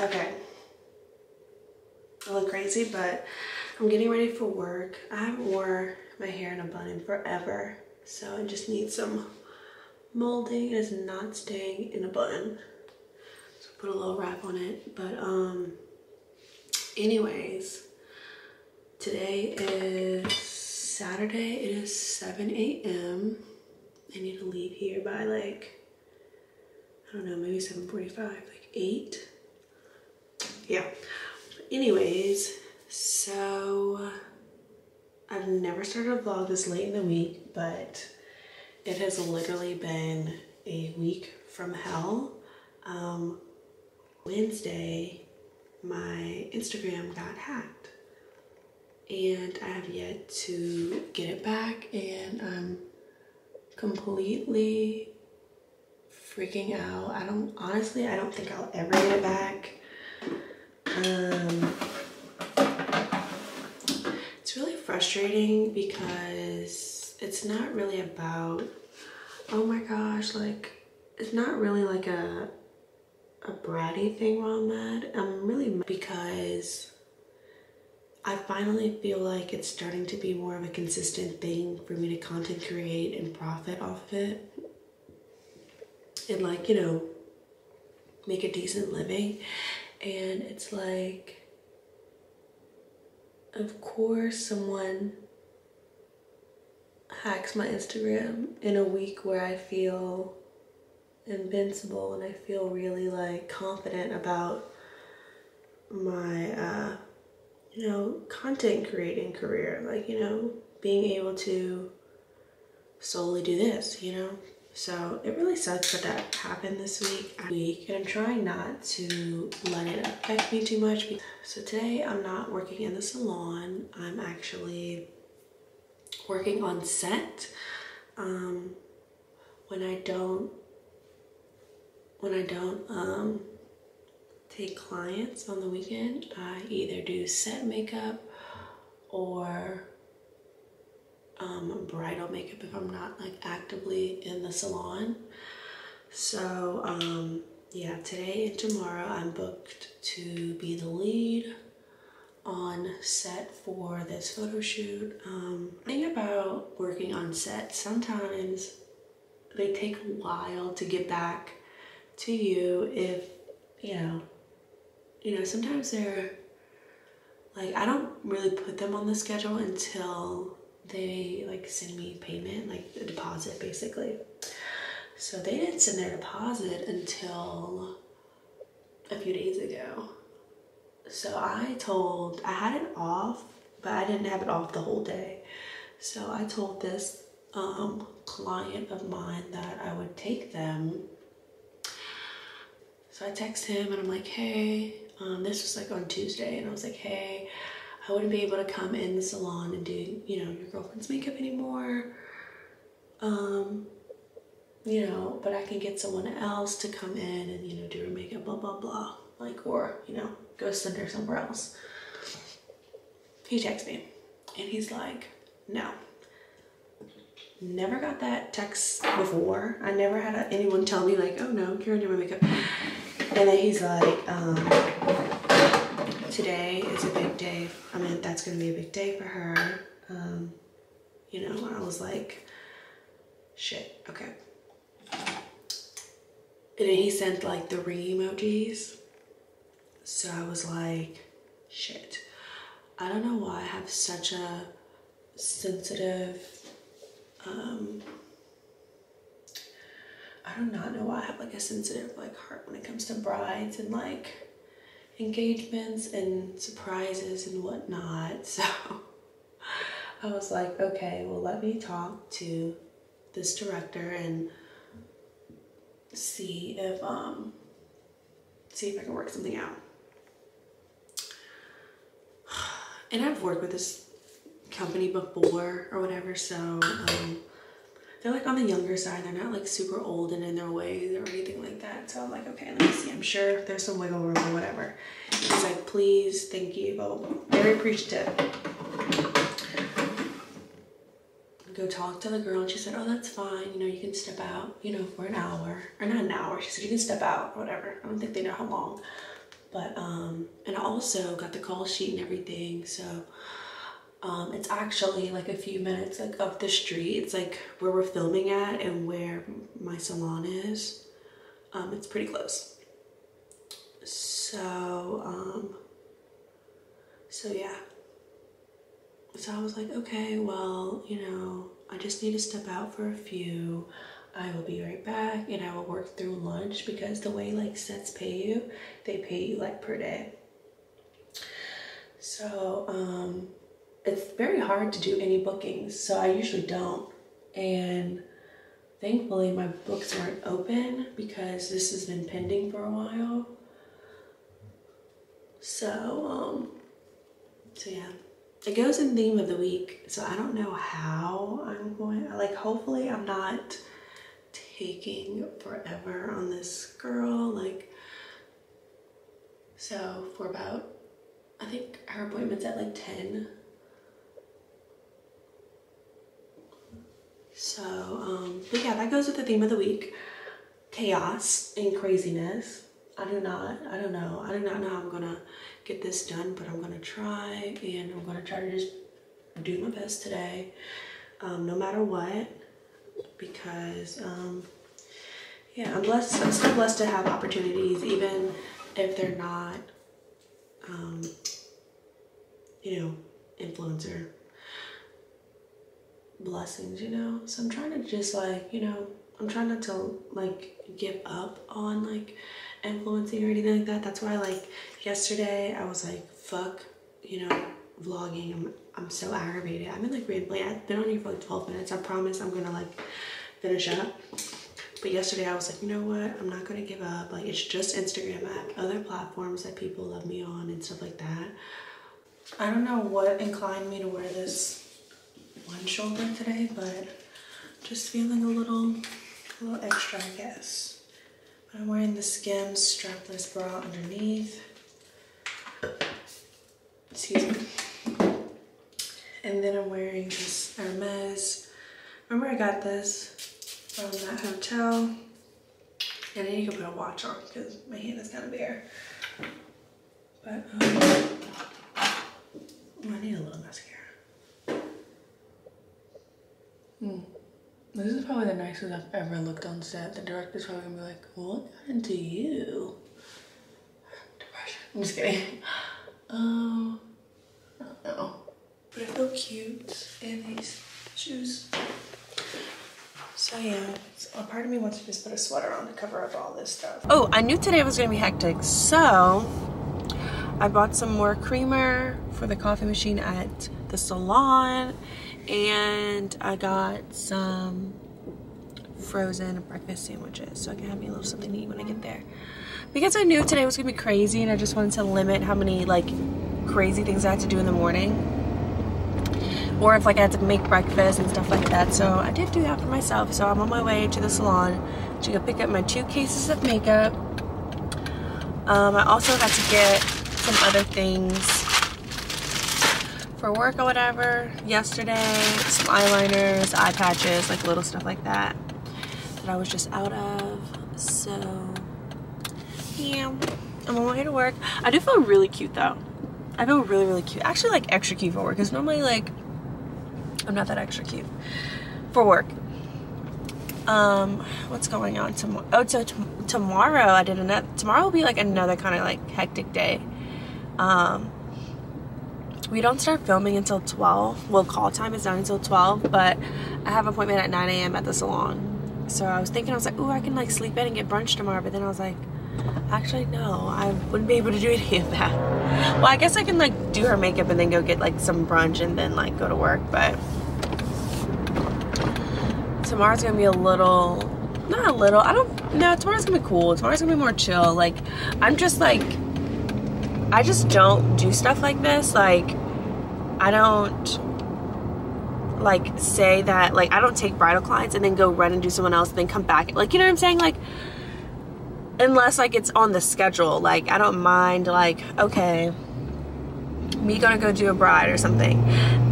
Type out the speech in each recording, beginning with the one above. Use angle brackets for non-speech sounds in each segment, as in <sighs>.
Okay. I look crazy, but I'm getting ready for work. I haven't wore my hair in a bun in forever, so I just need some molding. It is not staying in a bun. So put a little wrap on it. But um anyways, today is Saturday. It is 7 a.m. I need to leave here by like I don't know, maybe 7:45, like 8. Yeah. Anyways, so I've never started a vlog this late in the week, but it has literally been a week from hell. Um, Wednesday, my Instagram got hacked and I have yet to get it back and I'm completely freaking out. I don't, honestly, I don't think I'll ever get it back. Um, it's really frustrating because it's not really about, oh my gosh, like, it's not really like a, a bratty thing while I'm mad. I'm really mad because I finally feel like it's starting to be more of a consistent thing for me to content create and profit off of it. And like, you know, make a decent living. And it's like, of course, someone hacks my Instagram in a week where I feel invincible and I feel really like confident about my uh you know content creating career like you know being able to solely do this you know? So it really sucks that that happened this week week and I'm trying not to let it affect me too much so today I'm not working in the salon. I'm actually working on set. Um when I don't when I don't um, take clients on the weekend, I either do set makeup or um, bridal makeup if I'm not like actively in the salon. So um, yeah, today and tomorrow I'm booked to be the lead on set for this photo shoot. Um, thing about working on set, sometimes they take a while to get back to you if you know you know sometimes they're like i don't really put them on the schedule until they like send me payment like a deposit basically. So they didn't send their deposit until a few days ago. So i told i had it off but i didn't have it off the whole day. So i told this um, client of mine that i would take them. So I text him and I'm like, hey, um, this was like on Tuesday, and I was like, hey, I wouldn't be able to come in the salon and do, you know, your girlfriend's makeup anymore. Um, you know, but I can get someone else to come in and, you know, do her makeup, blah, blah, blah. Like, or, you know, go send her somewhere else. He texts me and he's like, no. Never got that text before. I never had anyone tell me like, oh no, Karen did my makeup. And then he's like, um, today is a big day. I mean, that's going to be a big day for her. Um, you know, I was like, shit, okay. And then he sent like the ring emojis. So I was like, shit. I don't know why I have such a sensitive, um, I do not know why I have like a sensitive like heart when it comes to brides and like engagements and surprises and whatnot. <laughs> So I was like, okay, well, let me talk to this director and see if um see if I can work something out. <sighs> And I've worked with this company before or whatever, so um they're like on the younger side. They're not like super old and in their ways or anything like that. So I'm like, okay, let me see. I'm sure there's some wiggle room or whatever. He's like, please, thank you, blah, blah, blah. Very appreciative. go talk to the girl and she said, oh, that's fine. You know, you can step out, you know, for an hour or not an hour. She said, you can step out, whatever. I don't think they know how long. But, um, and I also got the call sheet and everything. So, um, it's actually like a few minutes like up the street. It's like where we're filming at and where my salon is. Um, it's pretty close. So, um, so yeah so I was like, okay, well, you know, I just need to step out for a few. I will be right back and I will work through lunch because the way like sets pay you, they pay you like per day. So um, it's very hard to do any bookings. So I usually don't. And thankfully my books weren't open because this has been pending for a while. So, um, so yeah it goes in theme of the week so i don't know how i'm going like hopefully i'm not taking forever on this girl like so for about i think her appointment's at like 10 so um but yeah that goes with the theme of the week. Chaos and craziness. I do not i don't know. I do not know how i'm gonna get this done, but I'm gonna try and I'm gonna try to just do my best today, um, no matter what, because um, yeah, I'm blessed, I'm still blessed to have opportunities, even if they're not, um, you know, influencer blessings, you know? So I'm trying to just like, you know, I'm trying not to like give up on like influencing or anything like that. That's why like yesterday I was like, fuck, you know, vlogging. I'm, I'm so aggravated. I've been like rambling. I've been on here for like 12 minutes. I promise I'm gonna like finish up. But yesterday I was like, you know what? I'm not gonna give up. Like it's just Instagram. I have other platforms that people love me on and stuff like that. I don't know what inclined me to wear this one shoulder today, but just feeling a little, a little extra, I guess. I'm wearing the Skims strapless bra underneath. Excuse me. And then I'm wearing this Hermes. Remember I got this from that hotel. And then you can put a watch on because my hand is kind of bare. But um, I need a little mascara. Hmm. This is probably the nicest I've ever looked on set. The director's probably gonna be like, what got into you? Depression. I'm just kidding. <gasps> Um, I don't know. But I feel cute in these shoes. So yeah, a part of me wants to just put a sweater on to cover up all this stuff. Oh, I knew today was gonna be hectic. So I bought some more creamer for the coffee machine at the salon and I got some frozen breakfast sandwiches so I can have me a little something to eat when I get there. Because I knew today was gonna be crazy and I just wanted to limit how many like crazy things I had to do in the morning. Or if like I had to make breakfast and stuff like that. So I did do that for myself. So I'm on my way to the salon to go pick up my two cases of makeup. Um, I also had to get some other things for work or whatever yesterday. Some eyeliners, eye patches, like little stuff like that that I was just out of. So, yeah, I'm on my way to work. I do feel really cute though. I feel really, really cute. Actually, like extra cute for work because normally, like, I'm not that extra cute for work. Um, what's going on tomorrow? Oh, so tomorrow I did another. Tomorrow will be like another kind of like hectic day. Um, we don't start filming until 12 well call time is not until 12 but i have an appointment at 9 a.m at the salon. So i was thinking i was like oh i can like sleep in and get brunch tomorrow but then i was like actually no i wouldn't be able to do <laughs> any of that. Well i guess i can like do her makeup and then go get like some brunch and then like go to work but tomorrow's gonna be a little not a little i don't know tomorrow's gonna be cool. Tomorrow's gonna be more chill. Like i'm just like I just don't do stuff like this. Like, I don't like say that like I don't take bridal clients and then go run and do someone else and then come back. Like, you know what I'm saying? Like, unless like it's on the schedule. Like, I don't mind like, okay, me gonna go do a bride or something.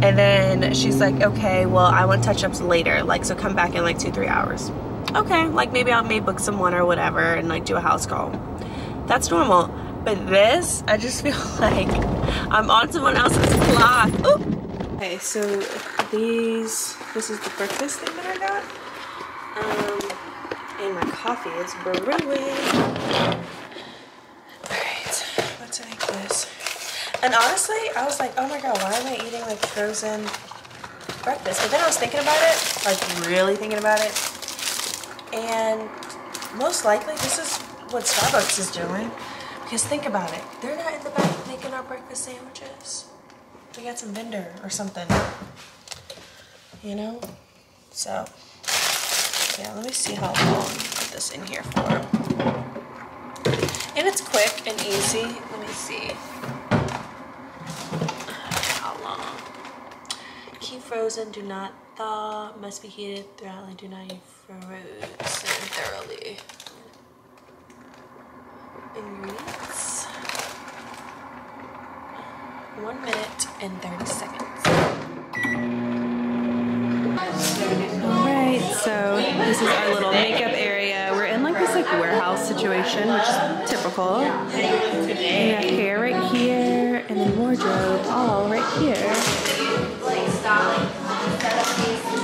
And then she's like, okay, well, I want touch-ups later. Like, so come back in like two, three hours. Okay, like maybe I'll may book someone or whatever and like do a house call. That's normal. But this, I just feel <laughs> like I'm on someone else's clock. Ooh. Okay, so these, this is the breakfast thing that I got. Um, and my coffee is brewing. Alright, let's make this. And honestly, I was like, oh my god, why am I eating like frozen breakfast? But then I was thinking about it, like really thinking about it. And most likely this is what Starbucks is doing. Because think about it, they're not in the back making our breakfast sandwiches. We got some vendor or something. You know? So, yeah, let me see how long I put this in here for. And it's quick and easy. Let me see. How long? Keep frozen, do not thaw, must be heated thoroughly, do not eat frozen thoroughly. Ingredients. One minute and 30 seconds. Alright, so this is our little makeup area. We're in like this like warehouse situation, which is typical. We have hair right here and then wardrobe all right here.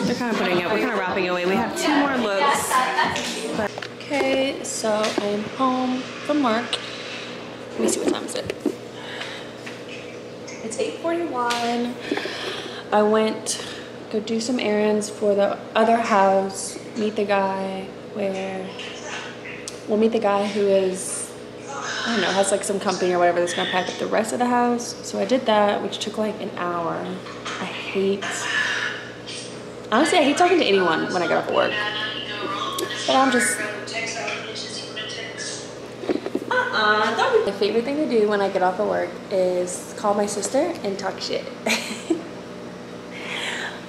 They're kind of putting it, we're kind of wrapping it away. We have two more looks. Okay, so I'm home from work. Let me see what time is it. It's 8.41. I went go do some errands for the other house, meet the guy where, we'll meet the guy who is, I don't know, has like some company or whatever that's gonna pack up the rest of the house. So I did that, which took like an hour. I hate Honestly, I hate talking to anyone when I get off work. But I'm just... Uh-uh. My favorite thing to do when I get off of work is call my sister and talk shit. <laughs>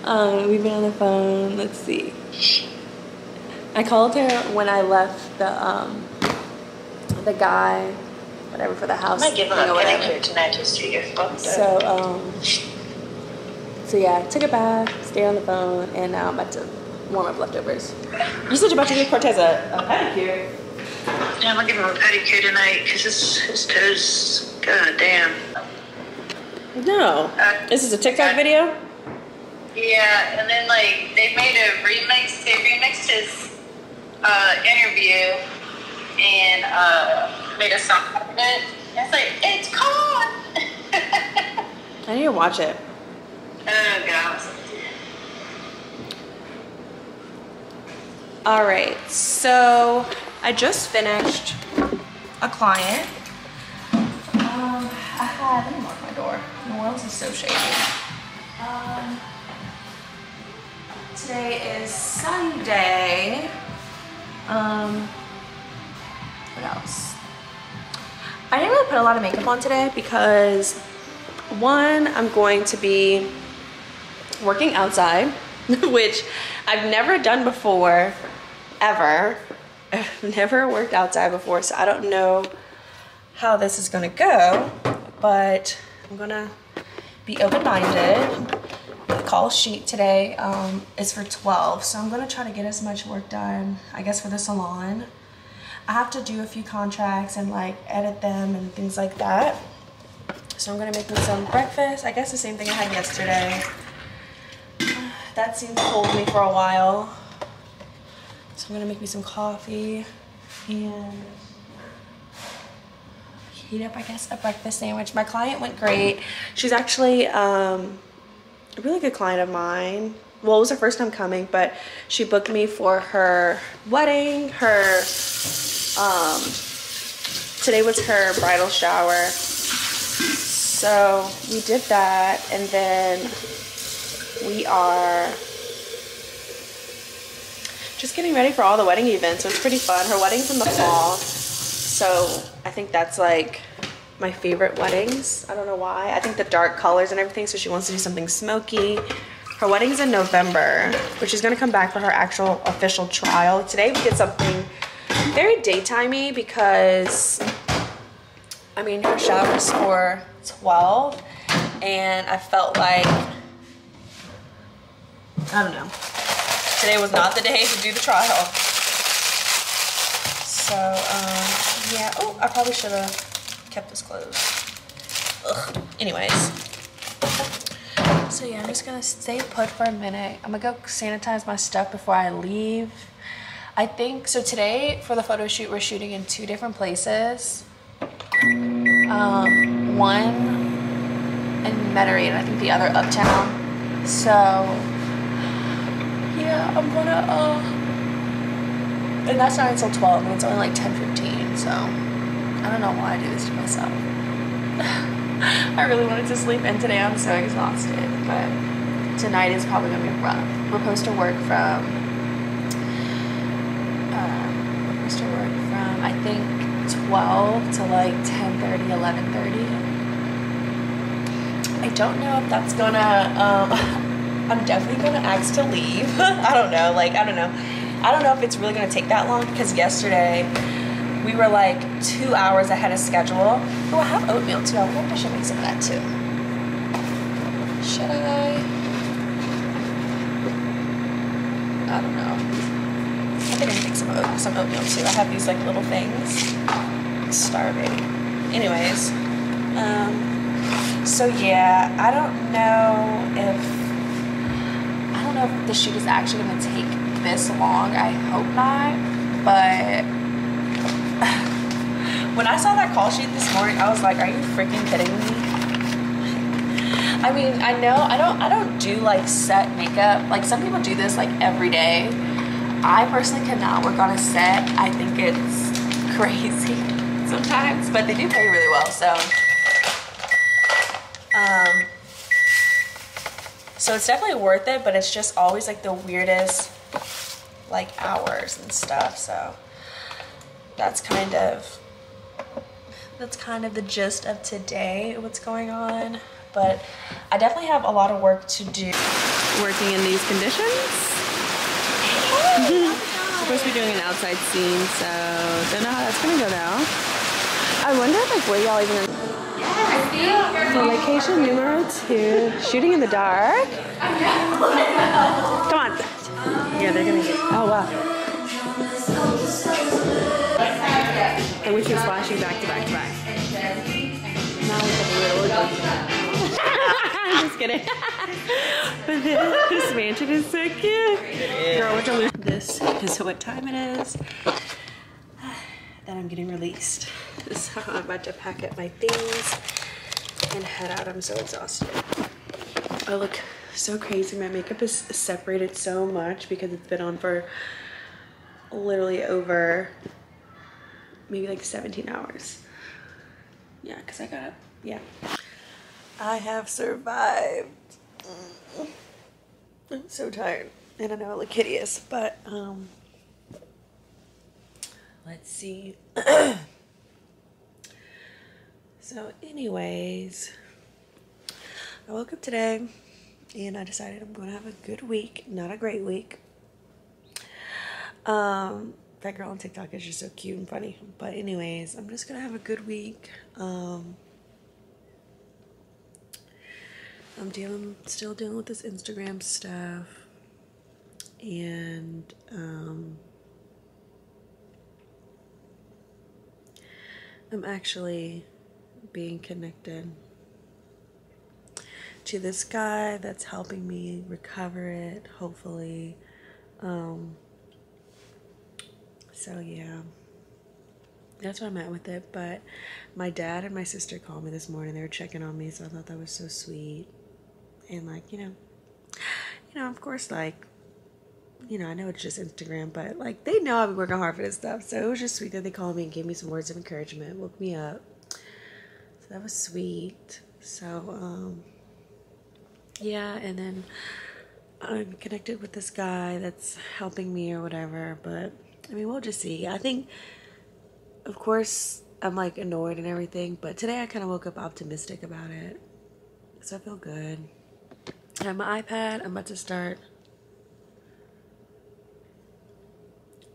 um, we've been on the phone. Let's see. I called her when I left the um, the guy, whatever for the house. I might give him a pedicure tonight just to get fucked up. So um, so yeah, I took a bath, stayed on the phone, and now I'm about to warm up leftovers. You said you're about to give Cortez a, a pedicure. Yeah, I'm gonna give him a pedicure tonight because his, his toes, god damn. No. Uh, this is a TikTok uh, video? Yeah, and then like they made a remix, they remixed his uh, interview and uh, made a song out of it. It's like, it's gone! <laughs> I need to watch it. Oh, God. All right, so I just finished a client. Um, I had, let me lock my door. New Orleans is so shady. Um, today is Sunday. Um, what else? I didn't really put a lot of makeup on today because one, I'm going to be working outside, <laughs> which I've never done before, ever. I've <laughs> never worked outside before, so I don't know how this is gonna go, but I'm gonna be open-minded. The call sheet today um, is for 12, so I'm gonna try to get as much work done, I guess for the salon. I have to do a few contracts and like edit them and things like that. So I'm gonna make me some breakfast. I guess the same thing I had yesterday. <sighs> That seemed to hold me for a while. So I'm gonna make me some coffee and heat up, I guess, a breakfast sandwich. My client went great. She's actually um, a really good client of mine. Well, it was her first time coming, but she booked me for her wedding, her, um, today was her bridal shower. So we did that and then we are just getting ready for all the wedding events. So it's pretty fun. Her wedding's in the fall. So I think that's like my favorite weddings. I don't know why. I think the dark colors and everything. So she wants to do something smoky. Her wedding's in November, but she's gonna come back for her actual official trial. Today we did something very daytimey because, I mean, her shower's for 12 and I felt like, I don't know, today was not the day to do the trial. So, um, yeah, oh, I probably should have kept this closed. Ugh. Anyways, so yeah, I'm just gonna stay put for a minute. I'm gonna go sanitize my stuff before I leave. I think, so today for the photo shoot, we're shooting in two different places. Um, one in Metairie and I think the other uptown. So, yeah, I'm gonna, uh, and that's not until 12 and it's only like 10.15, so i don't know why i do this to myself <sighs> i really wanted to sleep in today i'm so exhausted but tonight is probably gonna be rough we're supposed to work from uh, we're supposed to work from i think 12 to like 10.30, 11.30. i don't know if that's gonna um <laughs> i'm definitely gonna ask to leave <laughs> i don't know like i don't know I don't know if it's really gonna take that long because yesterday we were like two hours ahead of schedule. Oh, I have oatmeal too. I wonder if I should make some of that too. Should I? I don't know. I think I can make some, some oatmeal too. I have these like little things. I'm starving. Anyways, um, so yeah, I don't know if know if the shoot is actually gonna take this long. I hope not. But <laughs> when I saw that call sheet this morning, I was like, are you freaking kidding me? <laughs> I mean, I know I don't I don't do like set makeup. Like some people do this like every day. I personally cannot work on a set. I think it's <laughs> crazy sometimes, but they do pay really well, so um so it's definitely worth it, but it's just always like the weirdest like hours and stuff. So that's kind of that's kind of the gist of today, what's going on. But I definitely have a lot of work to do. Working in these conditions. <laughs> supposed to be doing an outside scene, so don't know how that's gonna go now. I wonder like where y'all even so location numero two, shooting in the dark. Come on. Yeah, they're gonna get. Oh wow. And we keep flashing back to back to back. Now <laughs> little. I'm just kidding. <laughs> but this, this mansion is so cute. Girl, what you This is what time it is. <sighs> That I'm getting released. So <laughs> I'm about to pack up my things and head out. I'm so exhausted. I look so crazy. My makeup is separated so much because it's been on for literally over maybe like 17 hours. Yeah, because I got, up. yeah. I have survived. I'm so tired. And I know I look hideous, but um, let's see. <clears throat> so anyways, I woke up today and I decided I'm going to have a good week, not a great week. Um, that girl on TikTok is just so cute and funny. But anyways, I'm just going to have a good week. Um, I'm dealing, still dealing with this Instagram stuff. And, um, I'm actually being connected to this guy that's helping me recover it, hopefully. Um, so, yeah. That's where I'm at with it. But my dad and my sister called me this morning. They were checking on me, so I thought that was so sweet. And, like, you know, you know, of course, like, you know, I know it's just Instagram, but like they know I've been working hard for this stuff. So it was just sweet that they called me and gave me some words of encouragement, woke me up. So that was sweet. So, um, yeah, and then I'm connected with this guy that's helping me or whatever. But I mean, we'll just see. I think, of course, I'm like annoyed and everything, but today I kind of woke up optimistic about it. So I feel good. I have my iPad. I'm about to start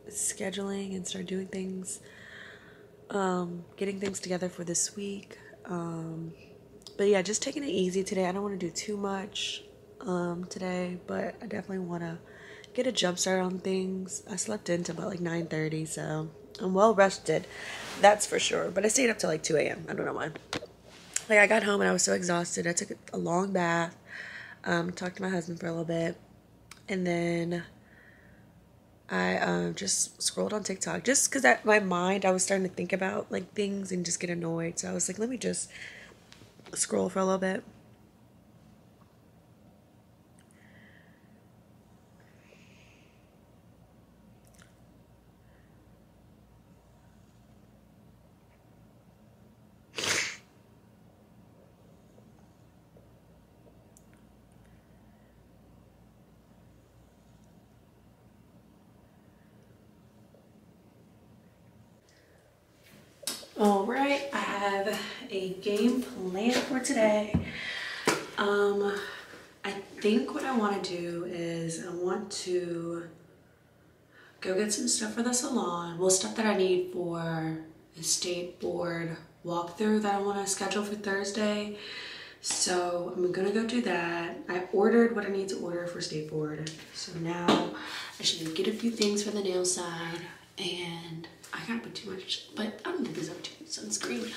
scheduling and start doing things, um, getting things together for this week. Um, but yeah, just taking it easy today. I don't want to do too much um, today, but I definitely want to get a jump start on things. I slept into about like 9:30, so I'm well rested. That's for sure. But I stayed up till like 2 a.m. I don't know why. Like I got home and I was so exhausted. I took a long bath, um, talked to my husband for a little bit, and then I um, just scrolled on TikTok just because at my mind I was starting to think about like things and just get annoyed. So I was like, let me just scroll for a little bit. All right, I have a game plan for today. Um, I think what I want to do is I want to go get some stuff for the salon. Well, stuff that I need for the state board walkthrough that I want to schedule for Thursday. So I'm gonna go do that. I ordered what I need to order for state board. So now I should get a few things for the nail side and I gotta put too much, but I don't think there's ever too much sunscreen.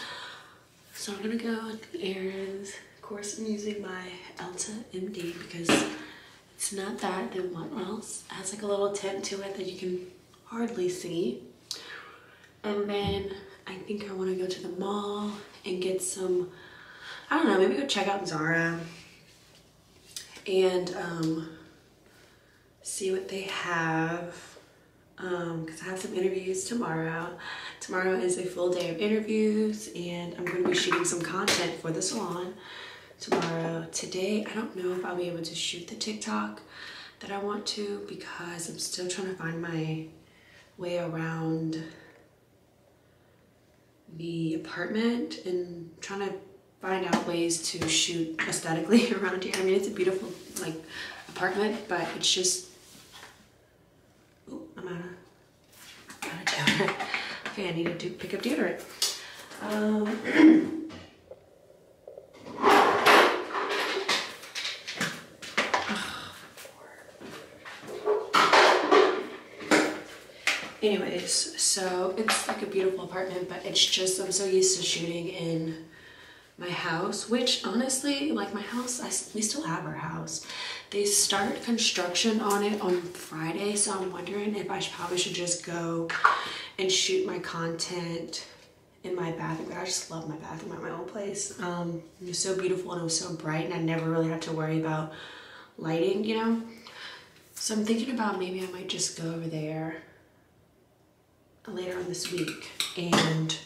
So I'm gonna go with errands. Of course, I'm using my Elta MD because it's not that, then what else? It has like a little tint to it that you can hardly see. And then I think I wanna go to the mall and get some, I don't know, maybe go check out Zara and um, see what they have um because I have some interviews tomorrow. Tomorrow is a full day of interviews and I'm going to be shooting some content for the salon tomorrow. Today, I don't know if I'll be able to shoot the TikTok that I want to because I'm still trying to find my way around the apartment and trying to find out ways to shoot aesthetically <laughs> around here. I mean, it's a beautiful like apartment, but it's just Oh, I'm out of, out of <laughs> Okay, I need to pick up deodorant. Um, <sighs> anyways, so it's like a beautiful apartment, but it's just, I'm so used to shooting in my house, which honestly, like my house, I, we still have our house. They start construction on it on Friday, so I'm wondering if I should, probably should just go and shoot my content in my bathroom. I just love my bathroom at my old place. Um, it was so beautiful and it was so bright and I never really had to worry about lighting, you know? So I'm thinking about maybe I might just go over there later on this week and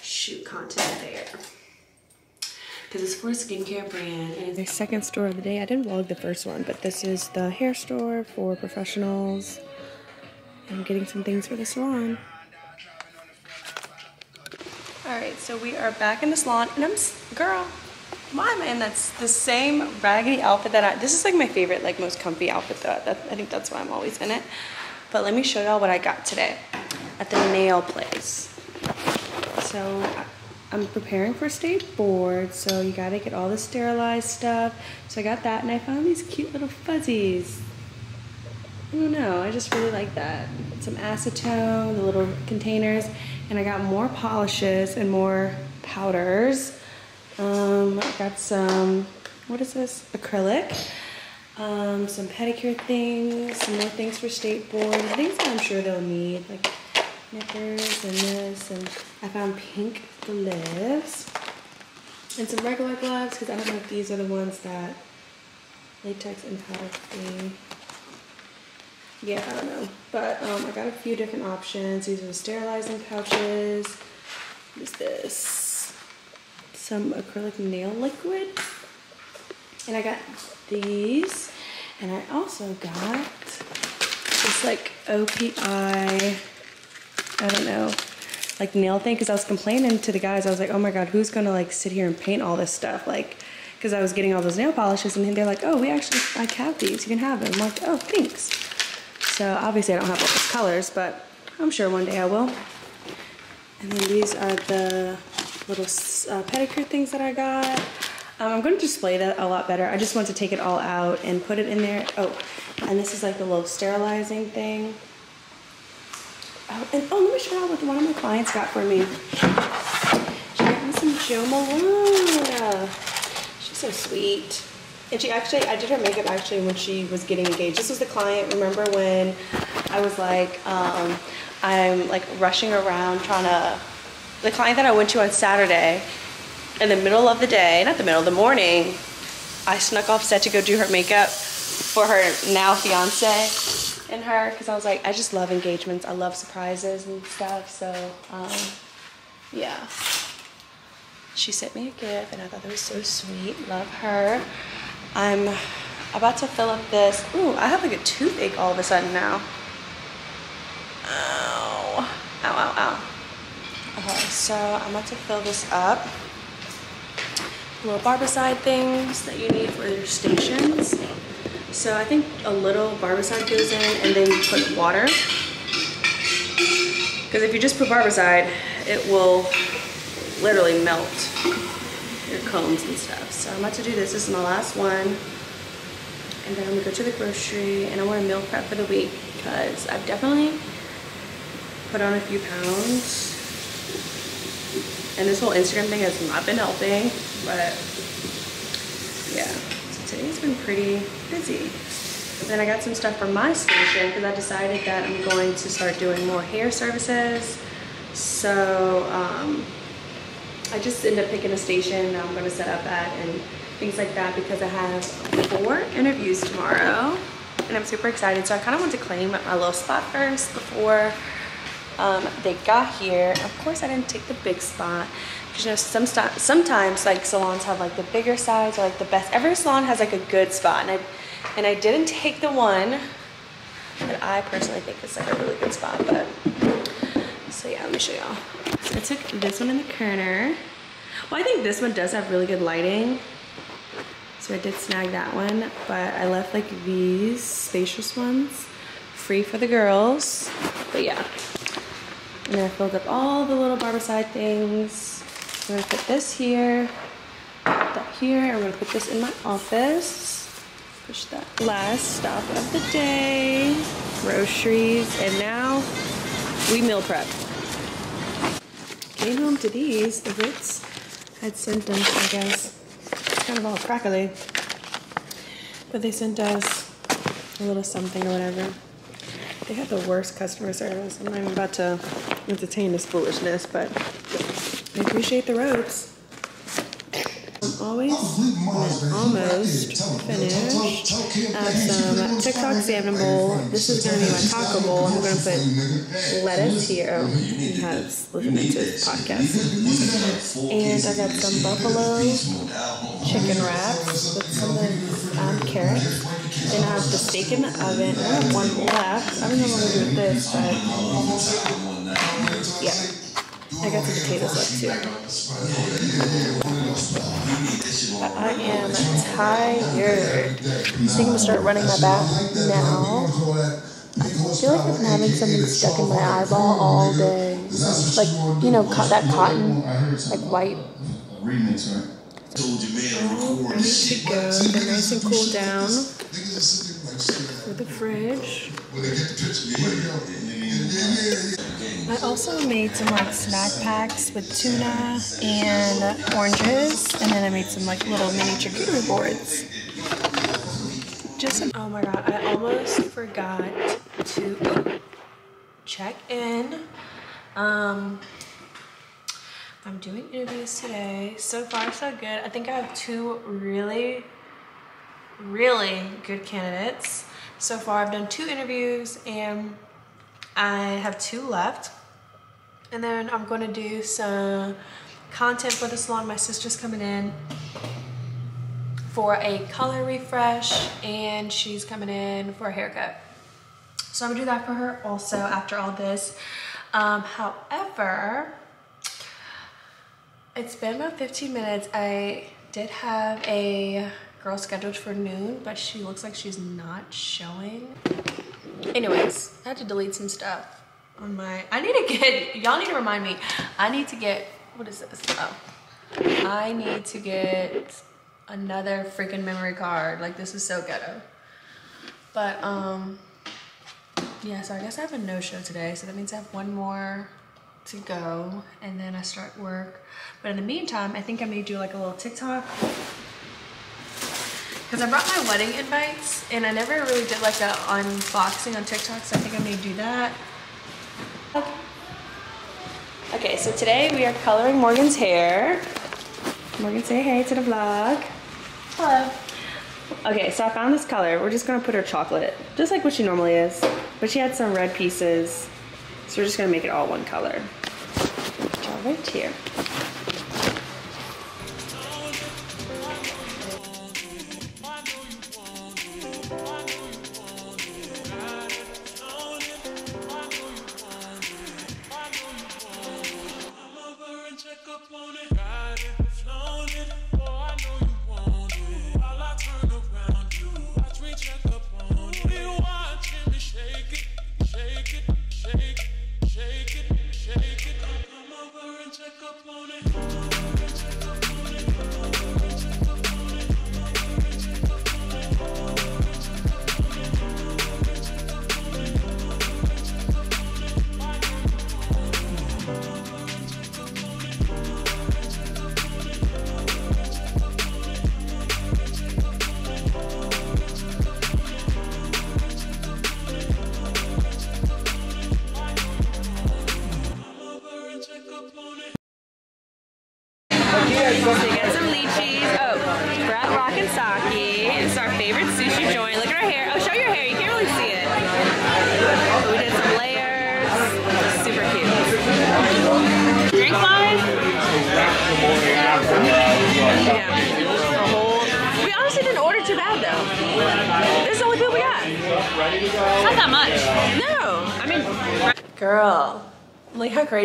shoot content there because it's for a skincare brand and it's their second store of the day. I didn't vlog the first one, but this is the hair store for professionals. I'm getting some things for the salon. All right, so we are back in the salon, and I'm, girl, why am I in that the same raggedy outfit that I, this is like my favorite, like most comfy outfit though. That, I think that's why I'm always in it. But let me show y'all what I got today at the nail place. So I'm preparing for state board, so you gotta get all the sterilized stuff. So I got that, and I found these cute little fuzzies. I don't know, I just really like that. Some acetone, the little containers, and I got more polishes and more powders. Um, I got some, what is this? Acrylic. Um, some pedicure things, some more things for state board, things that I'm sure they'll need, like knickers and this, and I found pink gloves and some regular gloves because I don't know if these are the ones that latex and powder free. Yeah, I don't know. But um, I got a few different options. These are the sterilizing pouches. What is this? Some acrylic nail liquid. And I got these. And I also got this like OPI I don't know, like nail thing because I was complaining to the guys. I was like, oh my God, who's gonna like sit here and paint all this stuff? Like, because I was getting all those nail polishes and they're like, oh, we actually, I have these, you can have them. I'm like, oh, thanks. So obviously I don't have all those colors, but I'm sure one day I will. And then these are the little uh, pedicure things that I got. Um, I'm going to display that a lot better. I just want to take it all out and put it in there. Oh, and this is like the little sterilizing thing. Oh, and oh, let me show you what one of my clients got for me. She got me some Jo Malone. She's so sweet. And she actually, I did her makeup actually when she was getting engaged. This was the client, remember when I was like, um, I'm like rushing around trying to, the client that I went to on Saturday, in the middle of the day, not the middle of the morning, I snuck off set to go do her makeup for her now fiance and her because I was like, I just love engagements. I love surprises and stuff. So, um, yeah. She sent me a gift and I thought that was so sweet. Love her. I'm about to fill up this. Ooh, I have like a toothache all of a sudden now. Ow. Ow, ow, ow. Okay, so I'm about to fill this up little barbicide things that you need for your stations. So I think a little barbicide goes in and then you put water. Because if you just put barbicide, it will literally melt your combs and stuff. So I'm about to do this. This is my last one. And then I'm gonna go to the grocery and I want to meal prep for the week because I've definitely put on a few pounds. And this whole Instagram thing has not been helping. But yeah, today's been pretty busy. then I got some stuff for my station because I decided that I'm going to start doing more hair services. So um, I just ended up picking a station that I'm going to set up at and things like that because I have four interviews tomorrow and I'm super excited. So I kind of want to claim my little spot first before um, they got here. Of course, I didn't take the big spot you know some sometimes like salons have like the bigger size or like the best every salon has like a good spot and I and I didn't take the one that I personally think is like a really good spot but so yeah let me show y'all. So I took this one in the corner. Well I think this one does have really good lighting so I did snag that one but I left like these spacious ones free for the girls but yeah. And I filled up all the little barbicide things I'm gonna put this here, that here. I'm gonna put this in my office. Push that. Last stop of the day, groceries, and now we meal prep. Came home to these, the Ritz had sent them, I guess. It's kind of all crackly. But they sent us a little something or whatever. They had the worst customer service. I'm not even about to entertain this foolishness, but I appreciate the ropes. I'm always almost finished. I have some TikTok salmon bowl. This is going to be my taco bowl. I'm going to put lettuce here. He has listening to his podcast. And I got some buffalo chicken wraps with some um, carrots. Then I have the steak in the oven. I have one left. I don't know what to do with this, but yeah. I got some potatoes left too. I am tired. I think I'm gonna start running my bath now. I feel like I've been having something stuck in my eyeball all day. Like, you know, co- that cotton, like white. Right? All ready to go. They're nice and cool down for the fridge. I also made some like snack packs with tuna and oranges, and then I made some like little mini charcuterie boards. Just oh my god, I almost forgot to check in. Um, I'm doing interviews today. So far, so good. I think I have two really, really good candidates. So far, I've done two interviews and I have two left. And then I'm to do some content for the salon. My sister's coming in for a color refresh and she's coming in for a haircut. So I'm gonna do that for her also after all this. Um, however, it's been about 15 minutes. I did have a girl scheduled for noon, but she looks like she's not showing. Anyways, I had to delete some stuff on my, I need to get, y'all need to remind me, I need to get what is this? Oh, I need to get another freaking memory card. Like this is so ghetto. But um, yeah. So I guess I have a no show today. So that means I have one more to go, and then I start work. But in the meantime, I think I may do like a little TikTok. Because I brought my wedding invites and I never really did like a unboxing on TikTok, so I think I may do that. Okay. Okay, so today we are coloring Morgan's hair. Morgan, say hey to the vlog. Hello. Okay, so I found this color. We're just gonna put her chocolate, just like what she normally is. But she had some red pieces, so we're just gonna make it all one color. Right here.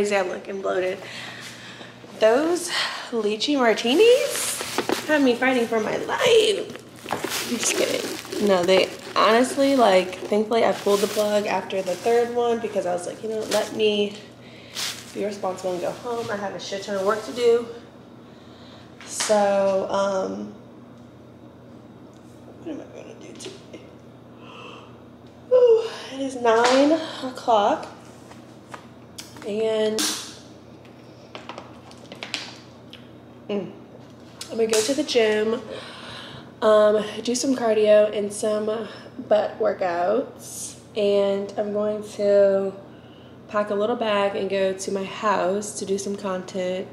Crazy I look and bloated. Those lychee martinis have me fighting for my life. I'm just kidding. No, they honestly, like, thankfully I pulled the plug after the third one because I was like, you know, let me be responsible and go home. I have a shit ton of work to do. So, um, what am I going to do today? <gasps> Ooh, it is nine o'clock and Mm. I'm gonna go to the gym, um, do some cardio and some butt workouts, and I'm going to pack a little bag and go to my house to do some content.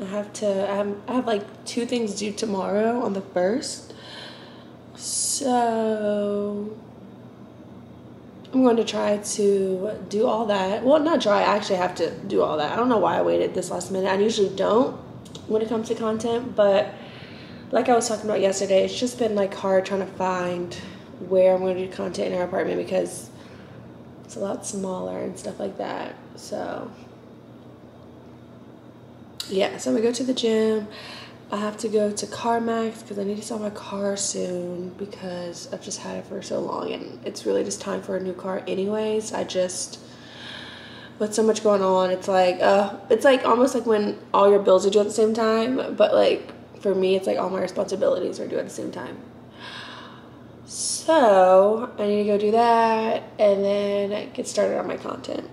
I have to. I have, I have like two things due tomorrow on the first, so I'm going to try to do all that. Well, not try. I actually have to do all that. I don't know why I waited this last minute. I usually don't when it comes to content, but like I was talking about yesterday, it's just been like hard trying to find where I'm going to do content in our apartment because it's a lot smaller and stuff like that. So yeah, so I'm gonna go to the gym. I have to go to CarMax because I need to sell my car soon because I've just had it for so long and it's really just time for a new car anyways. I just with so much going on, it's like uh it's like almost like when all your bills are due at the same time, but like for me it's like all my responsibilities are due at the same time. So I need to go do that and then get started on my content.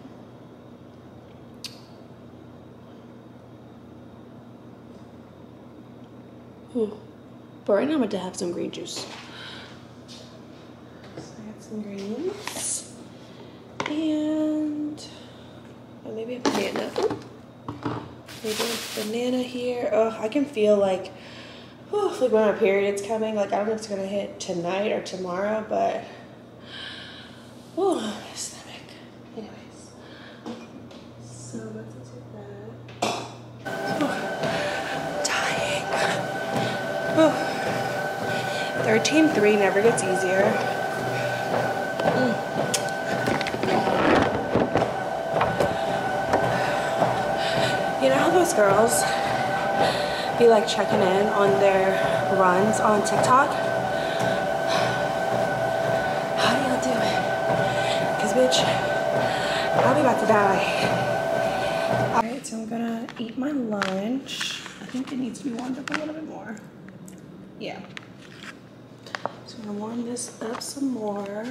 Ooh. But right now I'm about to have some green juice. So I got some greens. And oh, maybe a banana. Maybe a banana here. Oh, I can feel like, oh, like when my period's coming. Like I don't know if it's gonna hit tonight or tomorrow, but oh, 13.3 never gets easier. Mm. You know how those girls be like checking in on their runs on TikTok? How do y'all do it? Cause bitch, I'll be about to die. Alright, so I'm gonna eat my lunch. I think it needs to be warmed up a little bit more. Yeah. I'm gonna warm this up some more.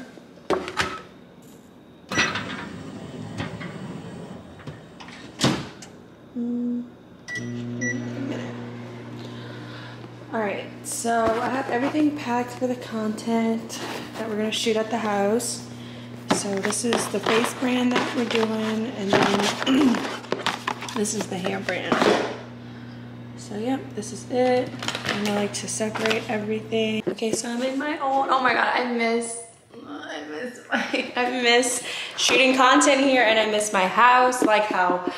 Mm. All right, so I have everything packed for the content that we're gonna shoot at the house. So this is the face brand that we're doing, and then <clears throat> this is the hair brand. So yep, this is it. And I like to separate everything. Okay, so I'm in my own. Oh my god, I miss. I miss my. <laughs> I miss shooting content here, and I miss my house. Like how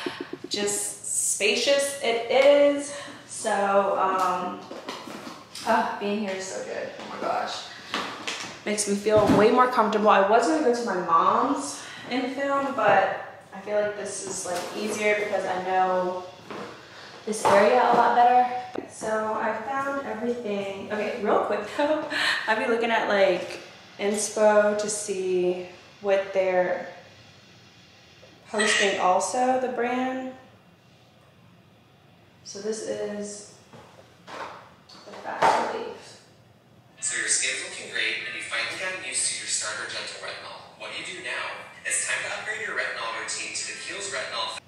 just spacious it is. So um, oh, being here is so good. Oh my gosh makes me feel way more comfortable. I was gonna go to my mom's and film, but I feel like this is like easier because I know this area a lot better. So I found everything. Okay, real quick <laughs> though, I've be looking at like inspo to see what they're posting also, the brand. So this is the fast relief. So your skin's looking great and you finally gotten used to your starter gentle retinol. What do you do now? It's time to upgrade your retinol routine to the Kiehl's Retinol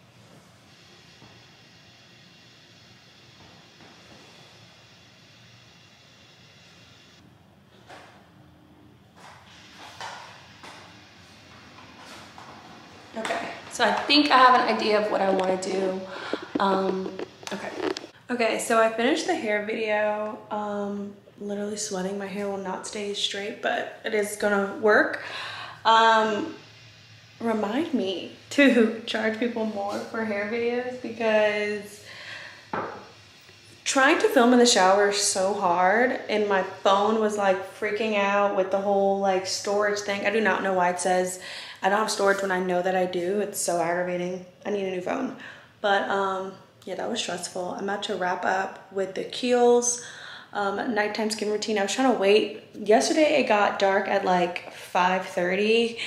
Okay, so I think I have an idea of what I want to do. Um, okay. Okay, so I finished the hair video. Um, literally sweating. My hair will not stay straight, but it is gonna work. Um, remind me to <laughs> charge people more for hair videos because trying to film in the shower is so hard and my phone was like freaking out with the whole like storage thing. I do not know why it says I don't have storage when I know that I do. It's so aggravating. I need a new phone. But um, yeah, that was stressful. I'm about to wrap up with the Kiehl's um, nighttime skin routine. I was trying to wait. Yesterday it got dark at like 5.30.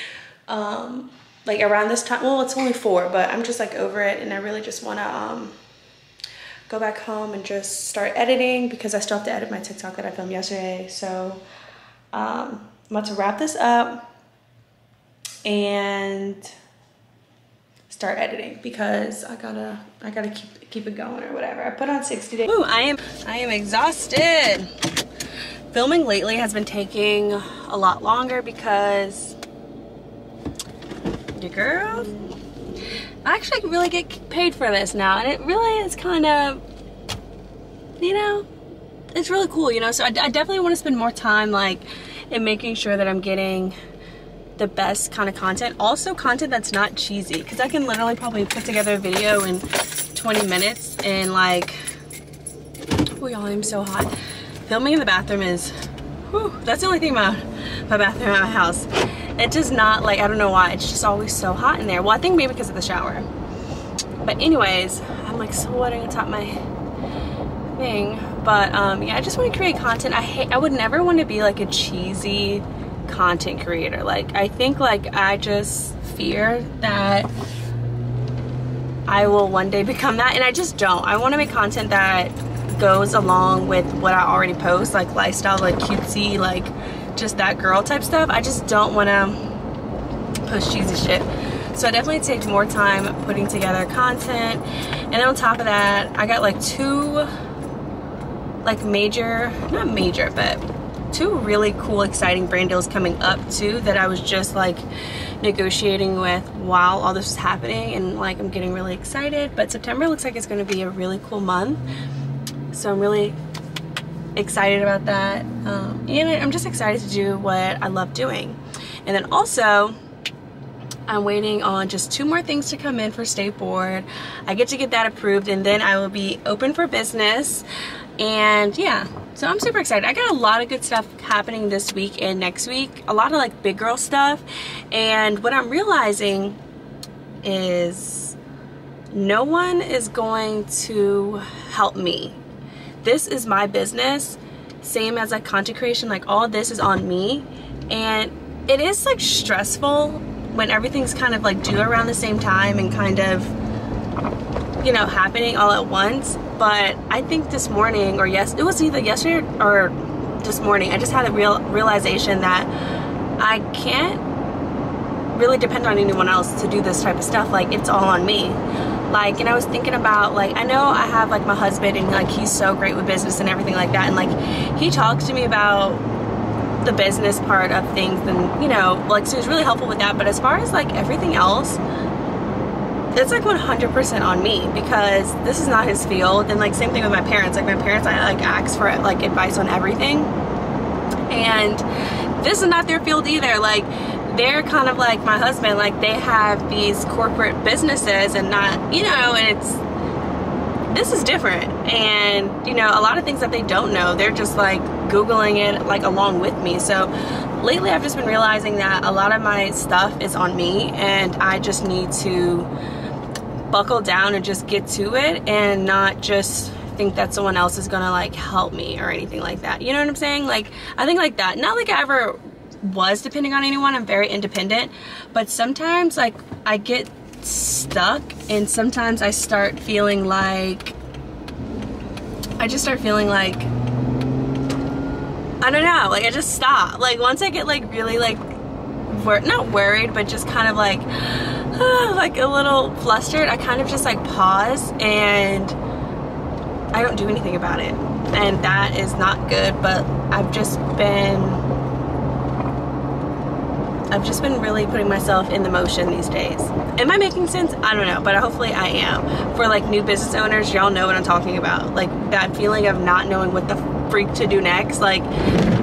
Um, like around this time, well, it's only four, but I'm just like over it and I really just wanna um, go back home and just start editing because I still have to edit my TikTok that I filmed yesterday. So um, I'm about to wrap this up and start editing because I gotta I gotta keep keep it going or whatever. I put on 60 days. Ooh, I am I am exhausted. Filming lately has been taking a lot longer because your girl I actually really get paid for this now and it really is kind of you know it's really cool you know so I, I definitely want to spend more time like in making sure that I'm getting the best kind of content. Also content that's not cheesy because I can literally probably put together a video in 20 minutes and like, oh y'all, I'm so hot. Filming in the bathroom is, whew, that's the only thing about my bathroom at my house. It's just not like, I don't know why, it's just always so hot in there. Well, I think maybe because of the shower. But anyways, I'm like sweating atop my thing. But um, yeah, I just want to create content. I hate, I would never want to be like a cheesy content creator. Like, I think like I just fear that I will one day become that and I just don't. I want to make content that goes along with what I already post, like lifestyle, like cutesy, like just that girl type stuff. I just don't want to post cheesy shit. So I definitely take more time putting together content. And then on top of that, I got like two like major, not major, but two really cool exciting brand deals coming up too that I was just like negotiating with while all this was happening and like I'm getting really excited but September looks like it's going to be a really cool month so I'm really excited about that um, and I'm just excited to do what I love doing and then also I'm waiting on just two more things to come in for state board. I get to get that approved and then I will be open for business. And yeah, so I'm super excited. I got a lot of good stuff happening this week and next week. A lot of like big girl stuff. And what I'm realizing is no one is going to help me. This is my business. Same as like content creation, like all this is on me. And it is like stressful when everything's kind of like due around the same time and kind of you know, happening all at once. But I think this morning, or yes, it was either yesterday or this morning, I just had a real realization that I can't really depend on anyone else to do this type of stuff. Like, it's all on me. Like, and I was thinking about, like, I know I have, like, my husband, and, like, he's so great with business and everything like that. And, like, he talks to me about the business part of things and you know like so he's really helpful with that but as far as like everything else it's like 100% on me because this is not his field. And like same thing with my parents. Like my parents I like ask for like advice on everything. And this is not their field either. Like they're kind of like my husband. Like they have these corporate businesses and not you know and it's this is different. And you know a lot of things that they don't know they're just like googling it like along with me. So lately I've just been realizing that a lot of my stuff is on me and I just need to buckle down and just get to it and not just think that someone else is gonna like help me or anything like that. You know what I'm saying? Like I think like that. Not like I ever was depending on anyone. I'm very independent. But sometimes like I get stuck and sometimes I start feeling like I just start feeling like I don't know. Like I just stop. Like once I get like really like wor not worried but just kind of like <sighs> like a little flustered I kind of just like pause and I don't do anything about it and that is not good but I've just been I've just been really putting myself in the motion these days. Am I making sense? I don't know, but hopefully I am. For like new business owners, y'all know what I'm talking about. Like that feeling of not knowing what the freak to do next. Like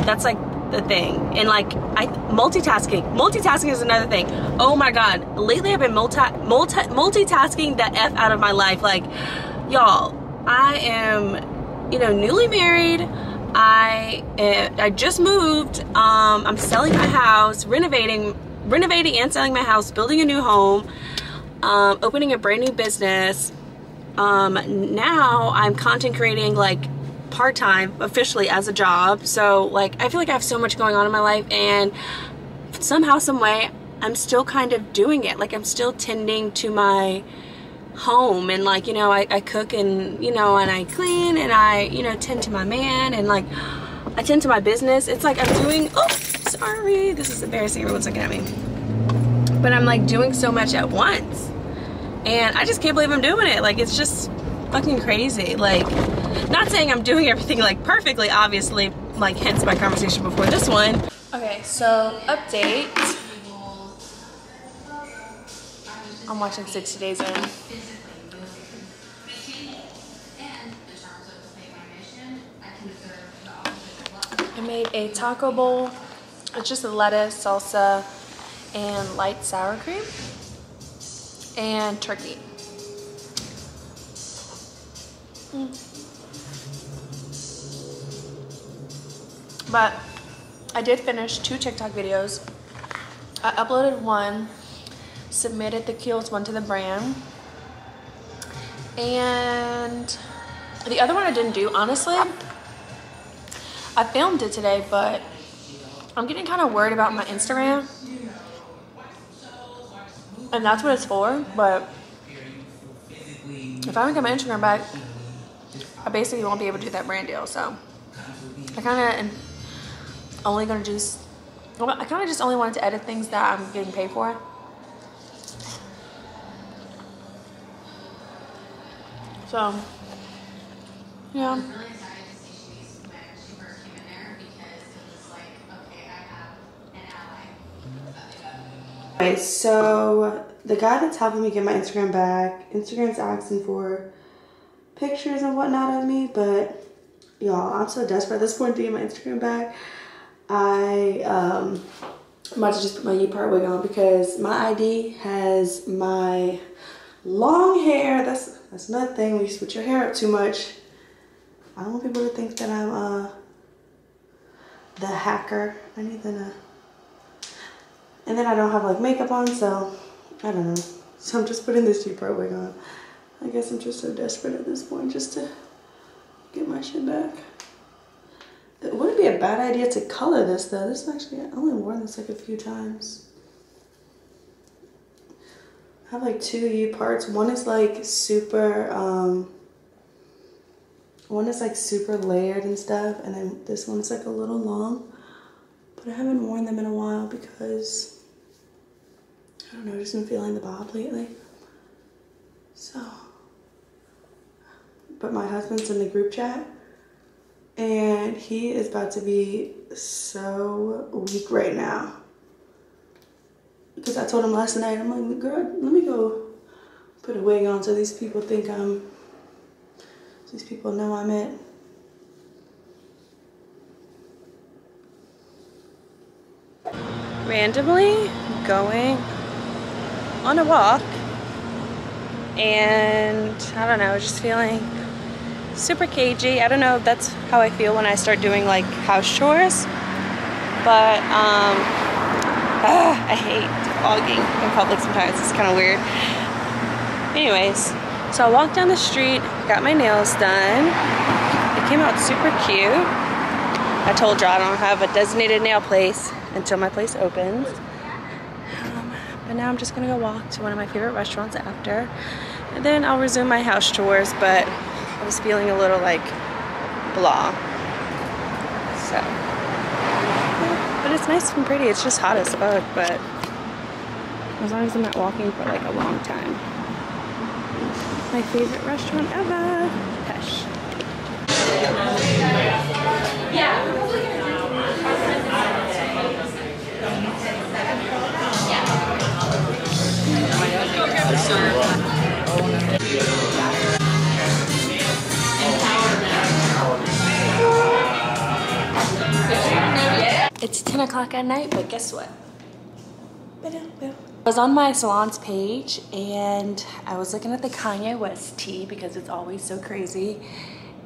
that's like the thing. And like I multitasking. Multitasking is another thing. Oh my god. Lately I've been multi, multi multitasking the F out of my life. Like y'all, I am, you know, newly married. I uh, I just moved. Um, I'm selling my house, renovating, renovating and selling my house, building a new home, um, opening a brand new business. Um, now I'm content creating like part-time officially as a job. So like I feel like I have so much going on in my life and somehow, some way, I'm still kind of doing it. Like I'm still tending to my home and like you know I, I cook and you know and I clean and I you know tend to my man and like I tend to my business it's like I'm doing oh sorry this is embarrassing everyone's looking at me but I'm like doing so much at once and I just can't believe I'm doing it like it's just fucking crazy like not saying I'm doing <laughs> everything like perfectly obviously like hence my conversation before this one okay so update I'm watching 60 Days In. I made a taco bowl. It's just a lettuce, salsa, and light sour cream, and turkey. Mm. But I did finish two TikTok videos. I uploaded one submitted the Kiehl's one to the brand. And the other one I didn't do, honestly. I filmed it today, but I'm getting kind of worried about my Instagram. And that's what it's for, but if I don't get my Instagram back, I basically won't be able to do that brand deal. So I kind of only going to just, I kind of just only wanted to edit things that I'm getting paid for. So, yeah. Okay, so the guy that's helping me get my Instagram back, Instagram's asking for pictures and whatnot of me, but y'all, I'm so desperate at this point to get my Instagram back. I um I'm about to just put my U part wig on because my ID has my long hair. That's that's another thing. When you switch your hair up too much, I don't want people to think that I'm uh the hacker. I need to know. And then I don't have like makeup on, so I don't know. So I'm just putting this U-part wig on. I guess I'm just so desperate at this point just to get my shit back. It wouldn't be a bad idea to color this though. This is actually, I only worn this like a few times. I have like two U parts. One is like super, um, one is like super layered and stuff, and then this one's like a little long. But I haven't worn them in a while because I don't know, just been feeling the bob lately. So, but my husband's in the group chat, and he is about to be so weak right now. Because I told him last night, I'm like, girl, let me go put a wig on so these people think I'm, these people know I'm it. randomly going on a walk and I don't know, just feeling super cagey. I don't know if that's how I feel when I start doing like house chores, but um, ah, I hate vlogging in public sometimes. It's kind of weird. Anyways, so I walked down the street, got my nails done. It came out super cute. I told you I don't have a designated nail place until my place opens. Um, but now I'm just gonna go walk to one of my favorite restaurants after. And then I'll resume my house chores, but I was feeling a little like blah. So, yeah, but it's nice and pretty. It's just hot as fuck, but as long as I'm not walking for like a long time. My favorite restaurant ever. Pêche. It's 10 o'clock at night, but guess what? Uh, I was on my salon's page and I was looking at the Kanye West tea because it's always so crazy.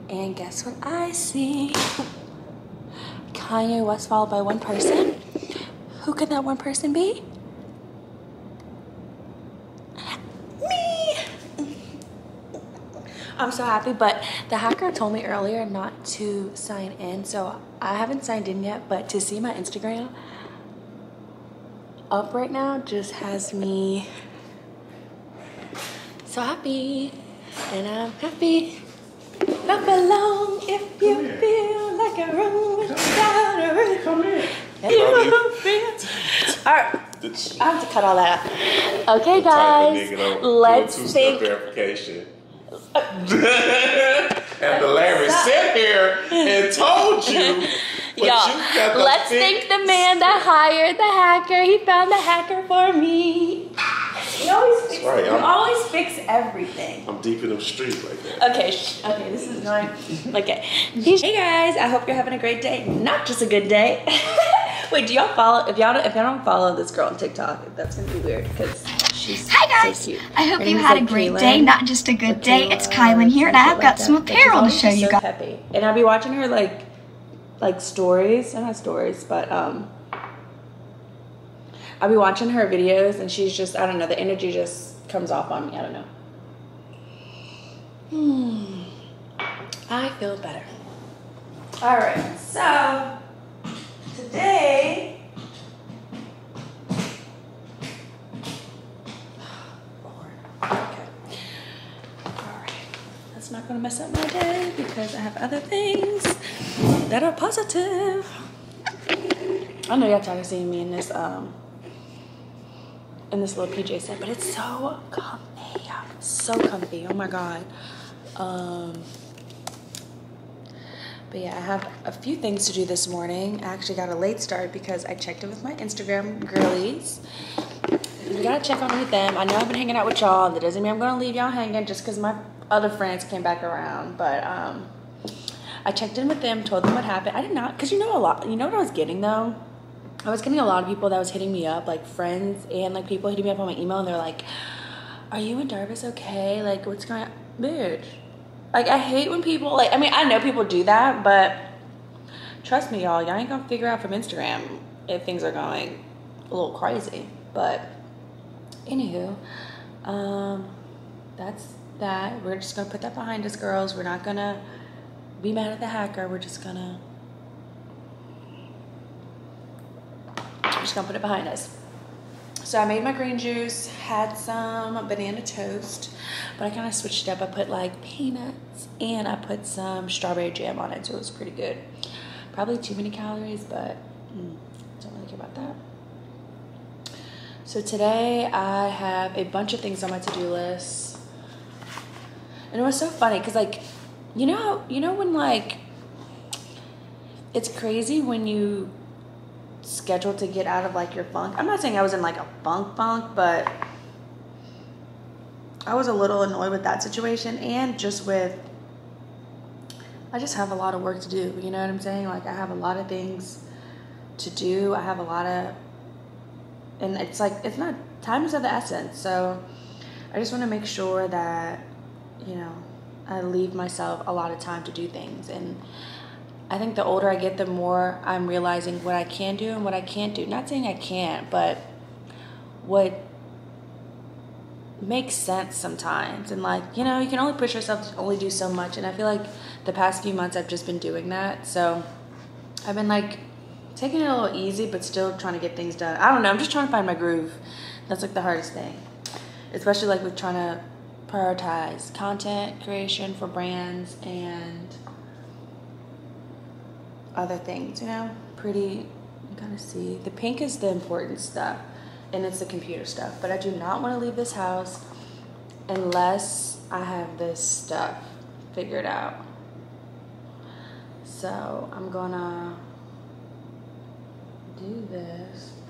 And guess what I see? Kanye West followed by one person. Who could that one person be? Me! I'm so happy, but the hacker told me earlier not to sign in, so I haven't signed in yet, but to see my Instagram up right now just has me so happy, and I'm happy. Clap along if you feel like a room without a roof. Come here. You feel. All right. I have to cut all that out. Okay, guys. Let's think. <laughs> and the Larry sit here and told you. But Y'all, you got the let's fix. thank the man that hired the hacker. He found the hacker for me. You always fix, right, you I'm- always fix everything. I'm deep in them streets like that. Okay, sh- okay, this is going. Okay. Hey guys, I hope you're having a great day. Not just a good day. <laughs> Wait, do y'all follow? If y'all don't, if y'all don't follow this girl on TikTok, that's gonna be weird because she's Hi guys! so. I hope Her you had a great Kaylin day, not just a good day. It's Kylan here, and I've shit got like some that. But apparel to show you so guys. Peppy. And I'll be watching her like, like stories, not stories, but um, I'll be watching her videos, and she's just, I don't know, the energy just comes off on me. I don't know. Hmm. I feel better. All right, so today. Okay. All right. That's not going to mess up my day because I have other things that are positive. I know y'all tired of seeing me in this um in this little PJ set, but it's so comfy. So comfy. Oh my god. Um but yeah, I have a few things to do this morning. I actually got a late start because I checked in with my Instagram girlies. We gotta check on with them. I know I've been hanging out with y'all. And that doesn't mean I'm gonna leave y'all hanging just because my other friends came back around. But um, I checked in with them, told them what happened. I did not, cause you know a lot. You know what I was getting though. I was getting a lot of people that was hitting me up, like friends and like people hitting me up on my email, and they're like, "Are you and Darvis okay? Like, what's going on, bitch?" Like, I hate when people like. I mean, I know people do that, but trust me, y'all, y'all ain't gonna figure out from Instagram if things are going a little crazy. But anywho, um, that's that. We're just gonna put that behind us, girls. We're not gonna be mad at the hacker. We're just gonna we're just gonna put it behind us. So I made my green juice, had some banana toast, but I kind of switched it up. I put like peanuts and I put some strawberry jam on it, so it was pretty good. Probably too many calories, but mm, don't really care about that. So today I have a bunch of things on my to-do list. And it was so funny because like you know you know when like it's crazy when you schedule to get out of like your funk. I'm not saying I was in like a funk funk, but I was a little annoyed with that situation and just with I just have a lot of work to do, you know what I'm saying? Like I have a lot of things to do. I have a lot of and it's like it's not time is of the essence. So I just want to make sure that you know, I leave myself a lot of time to do things and I think the older I get, the more I'm realizing what I can do and what I can't do. Not saying I can't, but what makes sense sometimes. And like, you know, you can only push yourself to only do so much. And I feel like the past few months I've just been doing that. So I've been like taking it a little easy, but still trying to get things done. I don't know. I'm just trying to find my groove. That's like the hardest thing, especially like with trying to prioritize content creation for brands and other things, you know? Pretty, you gotta see. The pink is the important stuff and it's the computer stuff. But I do not want to leave this house unless I have this stuff figured out. So I'm gonna do this.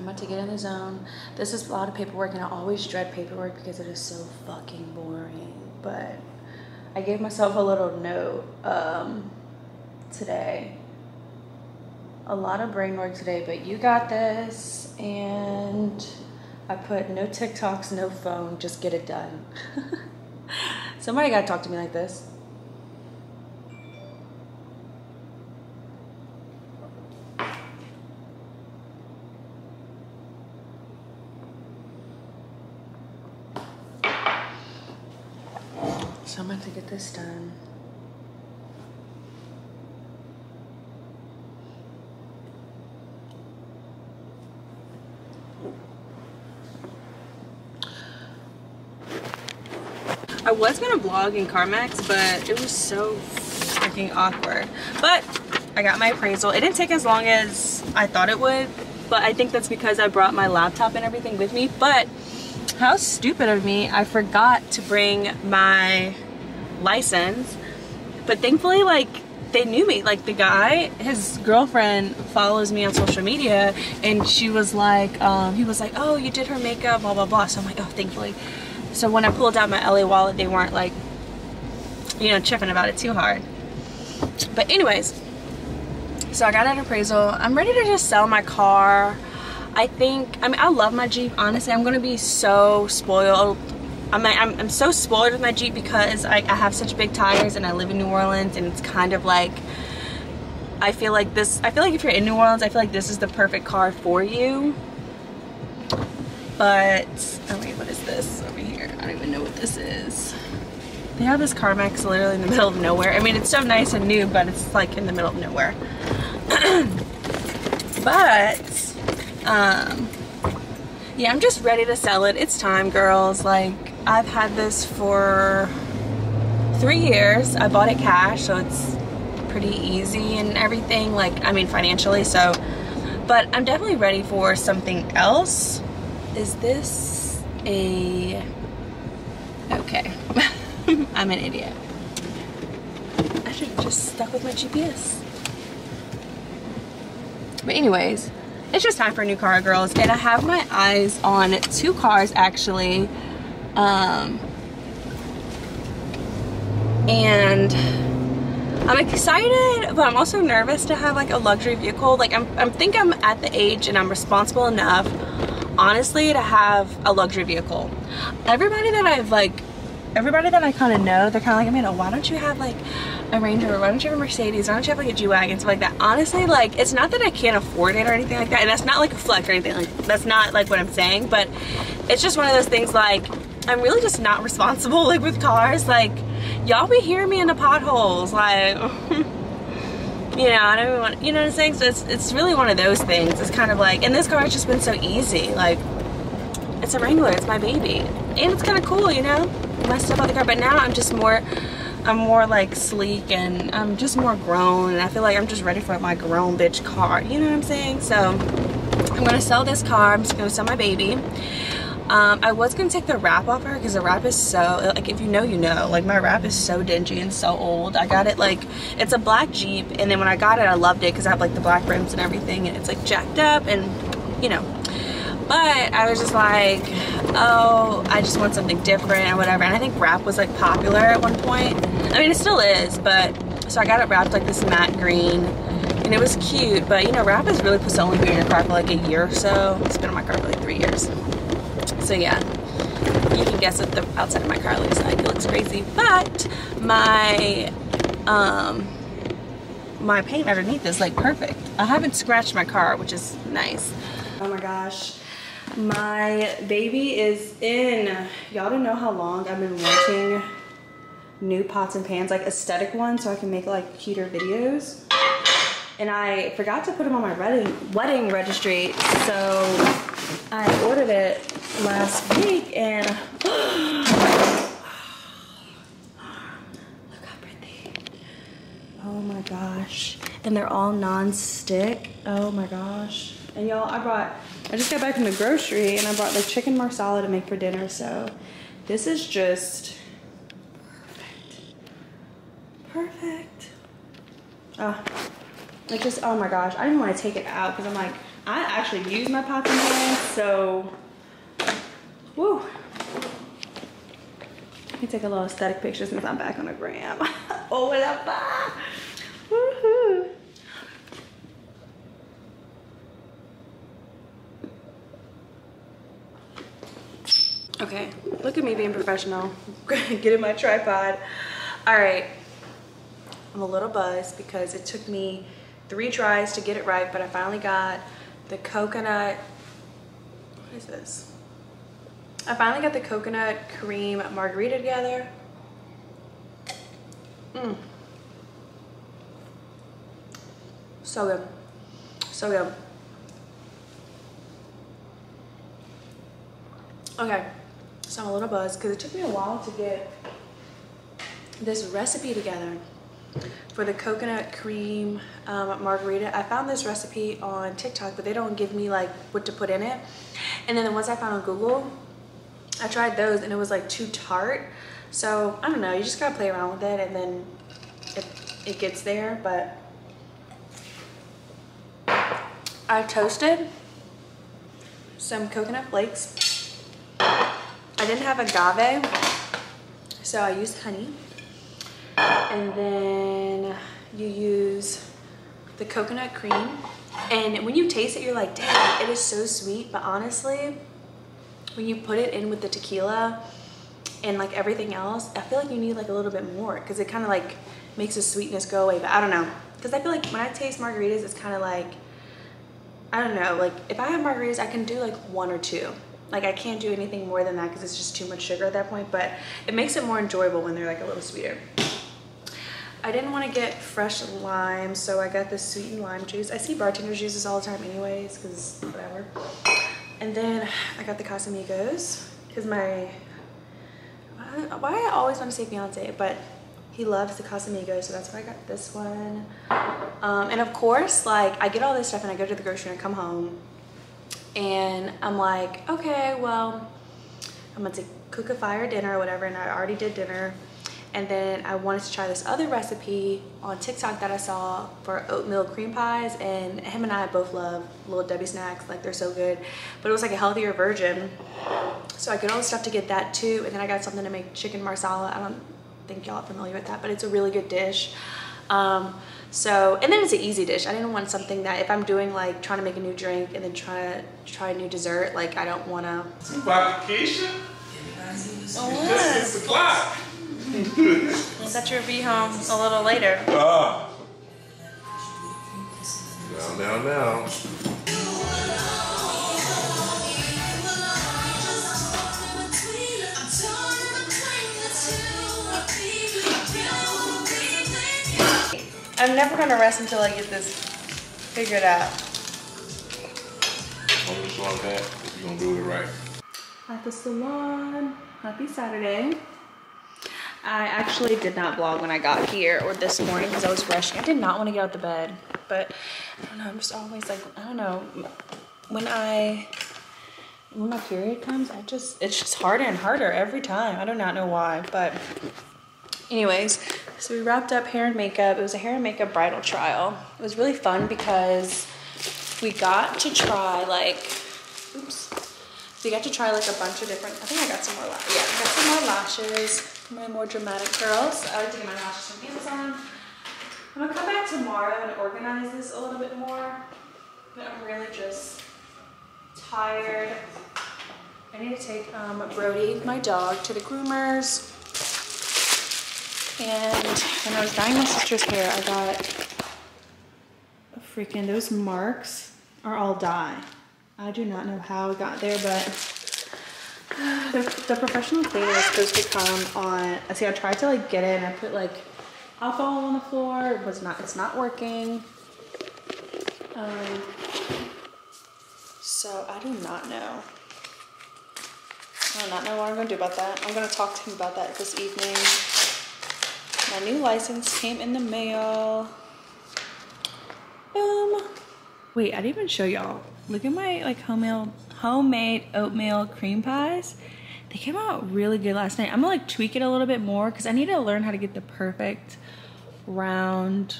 I'm about to get in the zone. This is a lot of paperwork, and I always dread paperwork because it is so fucking boring. But I gave myself a little note um, today. A lot of brain work today, but you got this. And I put no TikToks, no phone, just get it done. <laughs> Somebody got to talk to me like this. So I'm going to get this done. I was gonna vlog in CarMax, but it was so freaking awkward. But I got my appraisal. It didn't take as long as I thought it would, but I think that's because I brought my laptop and everything with me. But how stupid of me, I forgot to bring my license. But thankfully, like, they knew me. Like, the guy, his girlfriend follows me on social media, and she was like, um, he was like, oh, you did her makeup, blah, blah, blah. So I'm like, oh, thankfully. So when I pulled out my LA wallet, they weren't like, you know, tripping about it too hard. But anyways, so I got an appraisal. I'm ready to just sell my car. I think, I mean, I love my Jeep. Honestly, I'm going to be so spoiled. I'm, I'm, I'm so spoiled with my Jeep because I, I have such big tires and I live in New Orleans and it's kind of like, I feel like this, I feel like if you're in New Orleans, I feel like this is the perfect car for you. But, oh wait, what is this over here? I don't even know what this is. They have this CarMax literally in the middle of nowhere. I mean, it's so nice and new, but it's like in the middle of nowhere. <clears throat> but, um, yeah, I'm just ready to sell it. It's time, girls. Like, I've had this for three years. I bought it cash, so it's pretty easy and everything. Like, I mean, financially, so. But I'm definitely ready for something else. Is this a... Okay. <laughs> I'm an idiot. I should have just stuck with my GPS. But anyways, it's just time for a new car, girls. And I have my eyes on two cars, actually. Um, and I'm excited, but I'm also nervous to have like a luxury vehicle. Like I'm, I think I'm at the age and I'm responsible enough, honestly, to have a luxury vehicle. Everybody that I've like everybody that I kind of know, they're kind of like, Amanda, why don't you have like a Range Rover? Why don't you have a Mercedes? Why don't you have like a G-Wagon? Stuff like that. Honestly, like, it's not that I can't afford it or anything like that. And that's not like a flex or anything. Like, that's not like what I'm saying. But it's just one of those things like, I'm really just not responsible <laughs> like with cars. Like, y'all be hearing me in the potholes. Like, <laughs> you know, I don't even want, you know what I'm saying? So it's, it's really one of those things. It's kind of like, and this car has just been so easy. Like, it's a Wrangler, it's my baby. And it's kind of cool, you know? My stuff on the car, but now I'm just more, I'm more like sleek and I'm just more grown and I feel like I'm just ready for my grown bitch car. You know what I'm saying? So I'm gonna sell this car. I'm just gonna sell my baby. Um, I was gonna take the wrap off her because the wrap is so, like if you know, you know. Like my wrap is so dingy and so old. I got it like, it's a black Jeep and then when I got it, I loved it because I have like the black rims and everything and it's like jacked up and you know. But I was just like, oh, I just want something different or whatever. And I think wrap was like popular at one point. I mean, it still is, but so I got it wrapped like this matte green and it was cute. But you know, wrap is really supposed to only be in your car for like a year or so. It's been in my car for like three years. So yeah, you can guess what the outside of my car looks like. It looks crazy, but my um my paint underneath is like perfect. I haven't scratched my car, which is nice. Oh my gosh, my baby is in. Y'all don't know how long I've been wanting new pots and pans, like aesthetic ones, so I can make like cuter videos. And I forgot to put them on my wedding, registry, so I ordered it last week and <gasps> look how pretty. Oh my gosh. And they're all non-stick. Oh my gosh. And y'all, I brought, I just got back from the grocery and I brought the chicken marsala to make for dinner. So this is just perfect. Perfect. Ah, oh, it just, oh my gosh. I didn't want to take it out because I'm like, I actually use my pots and pans. So, woo. Let me take a little aesthetic picture since I'm back on the gram. <laughs> oh, whatever. Woohoo. Okay, look at me being professional. <laughs> Getting my tripod. All right, I'm a little buzzed because it took me three tries to get it right, but I finally got the coconut, what is this? I finally got the coconut cream margarita together. Mmm. So good. So good. Okay, so I'm a little buzzed because it took me a while to get this recipe together for the coconut cream um, margarita. I found this recipe on TikTok, but they don't give me like what to put in it. And then the ones I found on Google, I tried those and it was like too tart. So I don't know, you just gotta play around with it and then it, it gets there, but I've toasted some coconut flakes. I didn't have agave, so I used honey. And then you use the coconut cream. And when you taste it, you're like, damn, it is so sweet. But honestly, when you put it in with the tequila and like everything else, I feel like you need like a little bit more because it kind of like makes the sweetness go away. But I don't know. Because I feel like when I taste margaritas, it's kind of like, I don't know, like if I have margaritas, I can do like one or two. Like I can't do anything more than that because it's just too much sugar at that point, but it makes it more enjoyable when they're like a little sweeter. I didn't want to get fresh lime, so I got this sweetened lime juice. I see bartenders use this all the time anyways, because whatever. And then I got the Casamigos, because my, why I always want to say fiance, but he loves the Casamigos, so that's why I got this one. Um, and of course, like, I get all this stuff and I go to the grocery and I come home, and I'm like, okay, well, I'm gonna cook a fire dinner or whatever, and I already did dinner. And then I wanted to try this other recipe on TikTok that I saw for oatmeal cream pies. And him and I both love Little Debbie snacks, like they're so good. But it was like a healthier version. So I get all the stuff to get that too. And then I got something to make chicken marsala. I don't think y'all are familiar with that, but it's a really good dish. Um, so, and then it's an easy dish. I didn't want something that if I'm doing like trying to make a new drink and then trying to try a new dessert, like I don't want to. Vodka Keisha? Oh, what? Six o'clock. I thought you would be home a little later. Ah. Now, now, now. I'm never gonna rest until I get this figured out. I'm just like that. You're gonna do it right. At the salon. Happy Saturday. I actually did not vlog when I got here or this morning because I was rushing. I did not want to get out the bed, but I don't know. I'm just always like I don't know. When I when my period comes, I just it's just harder and harder every time. I do not know why, but anyways, so we wrapped up hair and makeup. It was a hair and makeup bridal trial. It was really fun because we got to try like oops. We got to try like a bunch of different. I think I got some more. Yeah, I got some more lashes. My more dramatic curls. I like to get my lashes from Amazon. I'm gonna come back tomorrow and organize this a little bit more. But I'm really just tired. I need to take um, Brody, my dog, to the groomers. And when I was dyeing my sister's hair, I got a freaking those marks are all dye. I do not know how it got there, but <sighs> the, the professional cleaner is supposed to come on. I see. I tried to like get in. I put like alcohol on the floor. It was not. It's not working. Um. So I do not know. I do not know what I'm gonna do about that. I'm gonna talk to him about that this evening. My new license came in the mail. Boom. Wait, I didn't even show y'all. Look at my like homemade homemade oatmeal cream pies. They came out really good last night. I'm gonna like tweak it a little bit more because I need to learn how to get the perfect round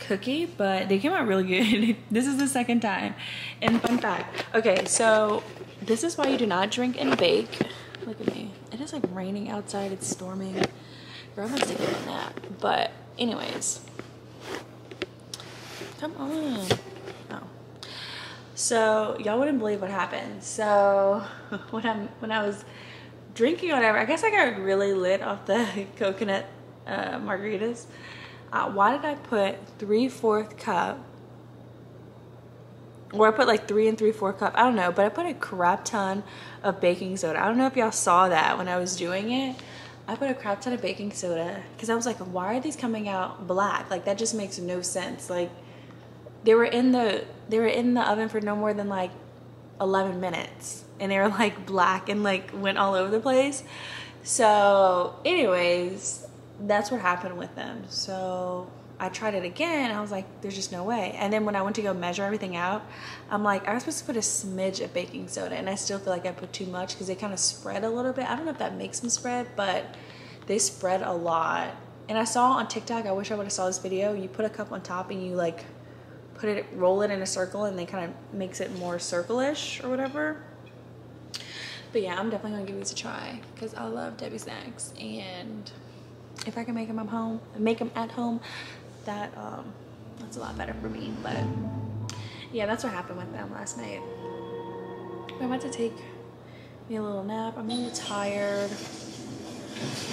cookie, but they came out really good. <laughs> this is the second time. And fun fact, okay, so this is why you do not drink and bake. Look at me. It is like raining outside, it's storming. Roman's taking a nap. But anyways. Come on. Oh. So y'all wouldn't believe what happened. So <laughs> when I'm when I was drinking or whatever, I guess I got really lit off the <laughs> coconut uh, margaritas. Uh, why did I put three fourth cup? Or I put like three and three fourth cup. I don't know, but I put a crap ton of baking soda. I don't know if y'all saw that when I was doing it. I put a crap ton of baking soda because I was like, why are these coming out black? Like that just makes no sense. Like they were in the they were in the oven for no more than like 11 minutes and they were like black and like went all over the place. So, anyways, that's what happened with them. So I tried it again. I was like, there's just no way. And then when I went to go measure everything out, I'm like, I was supposed to put a smidge of baking soda, and I still feel like I put too much because they kind of spread a little bit. I don't know if that makes them spread, but they spread a lot. And I saw on TikTok, I wish I would have saw this video. You put a cup on top and you like put it, roll it in a circle, and they kind of makes it more circle-ish or whatever. But yeah, I'm definitely gonna give these a try because I love Debbie snacks, and if I can make them at home, make them at home, that um, that's a lot better for me. But yeah, that's what happened with them last night. I'm about to take me a little nap. I'm a little tired.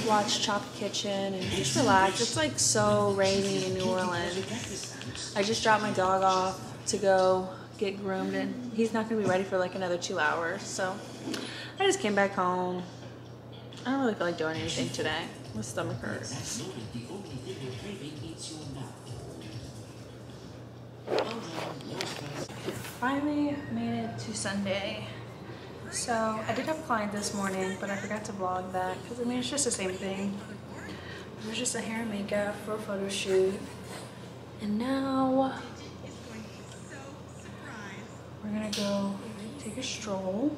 Watch Chop Kitchen and just relax. It's like so rainy in New Orleans. I just dropped my dog off to go get groomed and he's not gonna be ready for like another two hours. So I just came back home. I don't really feel like doing anything today. My stomach hurts. Finally made it to Sunday. So I did have a client this morning, but I forgot to vlog that because I mean it's just the same thing. It was just a hair and makeup for a photo shoot. And now we're gonna go take a stroll,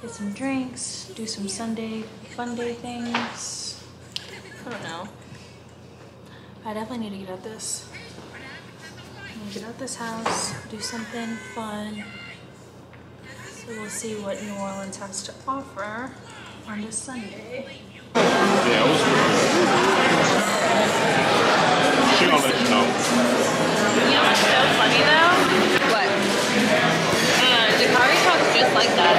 get some drinks, do some Sunday fun day things. I don't know. I definitely need to get out this. Get out this house, do something fun. So we'll see what New Orleans has to offer on this Sunday. Yeah, it was She gonna let you know. You know what's so funny though? What? Uh, Dakari talks just like that.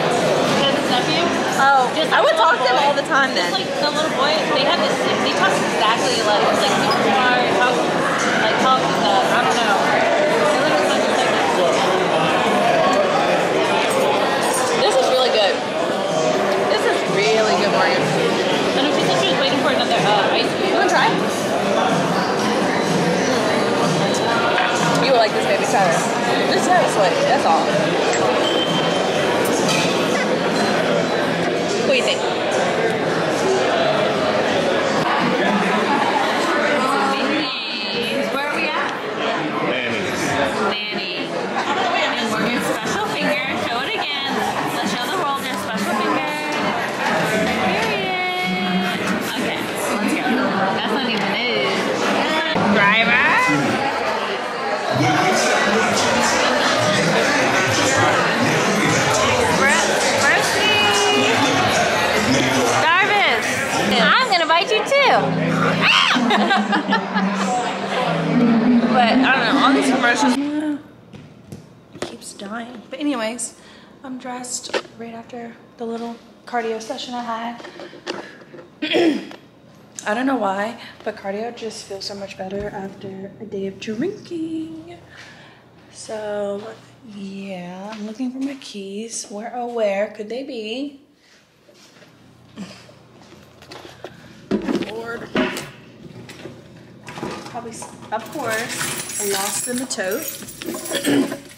His nephew, Oh, Just I would the talk to little them all the time Just then. like the little boy, they have this. They talk exactly like it's like super smart, talk like talk and stuff. I don't know. They literally talk just like that. This is really good. This is really good, Morgan. And she said she was waiting for another uh, ice cream. You wanna try? You will like this, baby. Try this. Just try this way. That's all. What do you think? Session I had. <clears throat> I don't know why, but cardio just feels so much better after a day of drinking. So yeah, I'm looking for my keys. Where oh where could they be? Lord probably, of course, lost in the tote. <clears throat>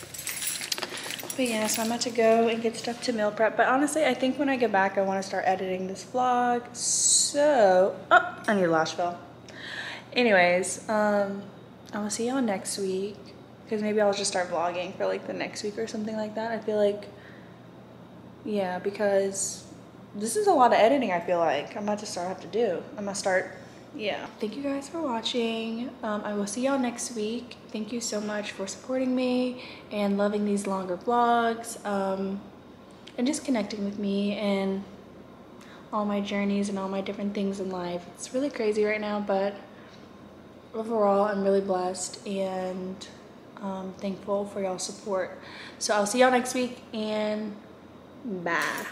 but yeah, so I'm about to go and get stuff to meal prep. But honestly, I think when I get back, I want to start editing this vlog. So, oh, I need a lash fill. Anyways, um, I will see y'all next week. Because maybe I'll just start vlogging for like the next week or something like that. I feel like, yeah, because this is a lot of editing I feel like I'm about to start have to do. I'm gonna start yeah. Thank you guys for watching. Um, I will see y'all next week. Thank you so much for supporting me and loving these longer vlogs um, and just connecting with me and all my journeys and all my different things in life. It's really crazy right now, but overall, I'm really blessed and um, thankful for y'all support. So I'll see y'all next week and bye.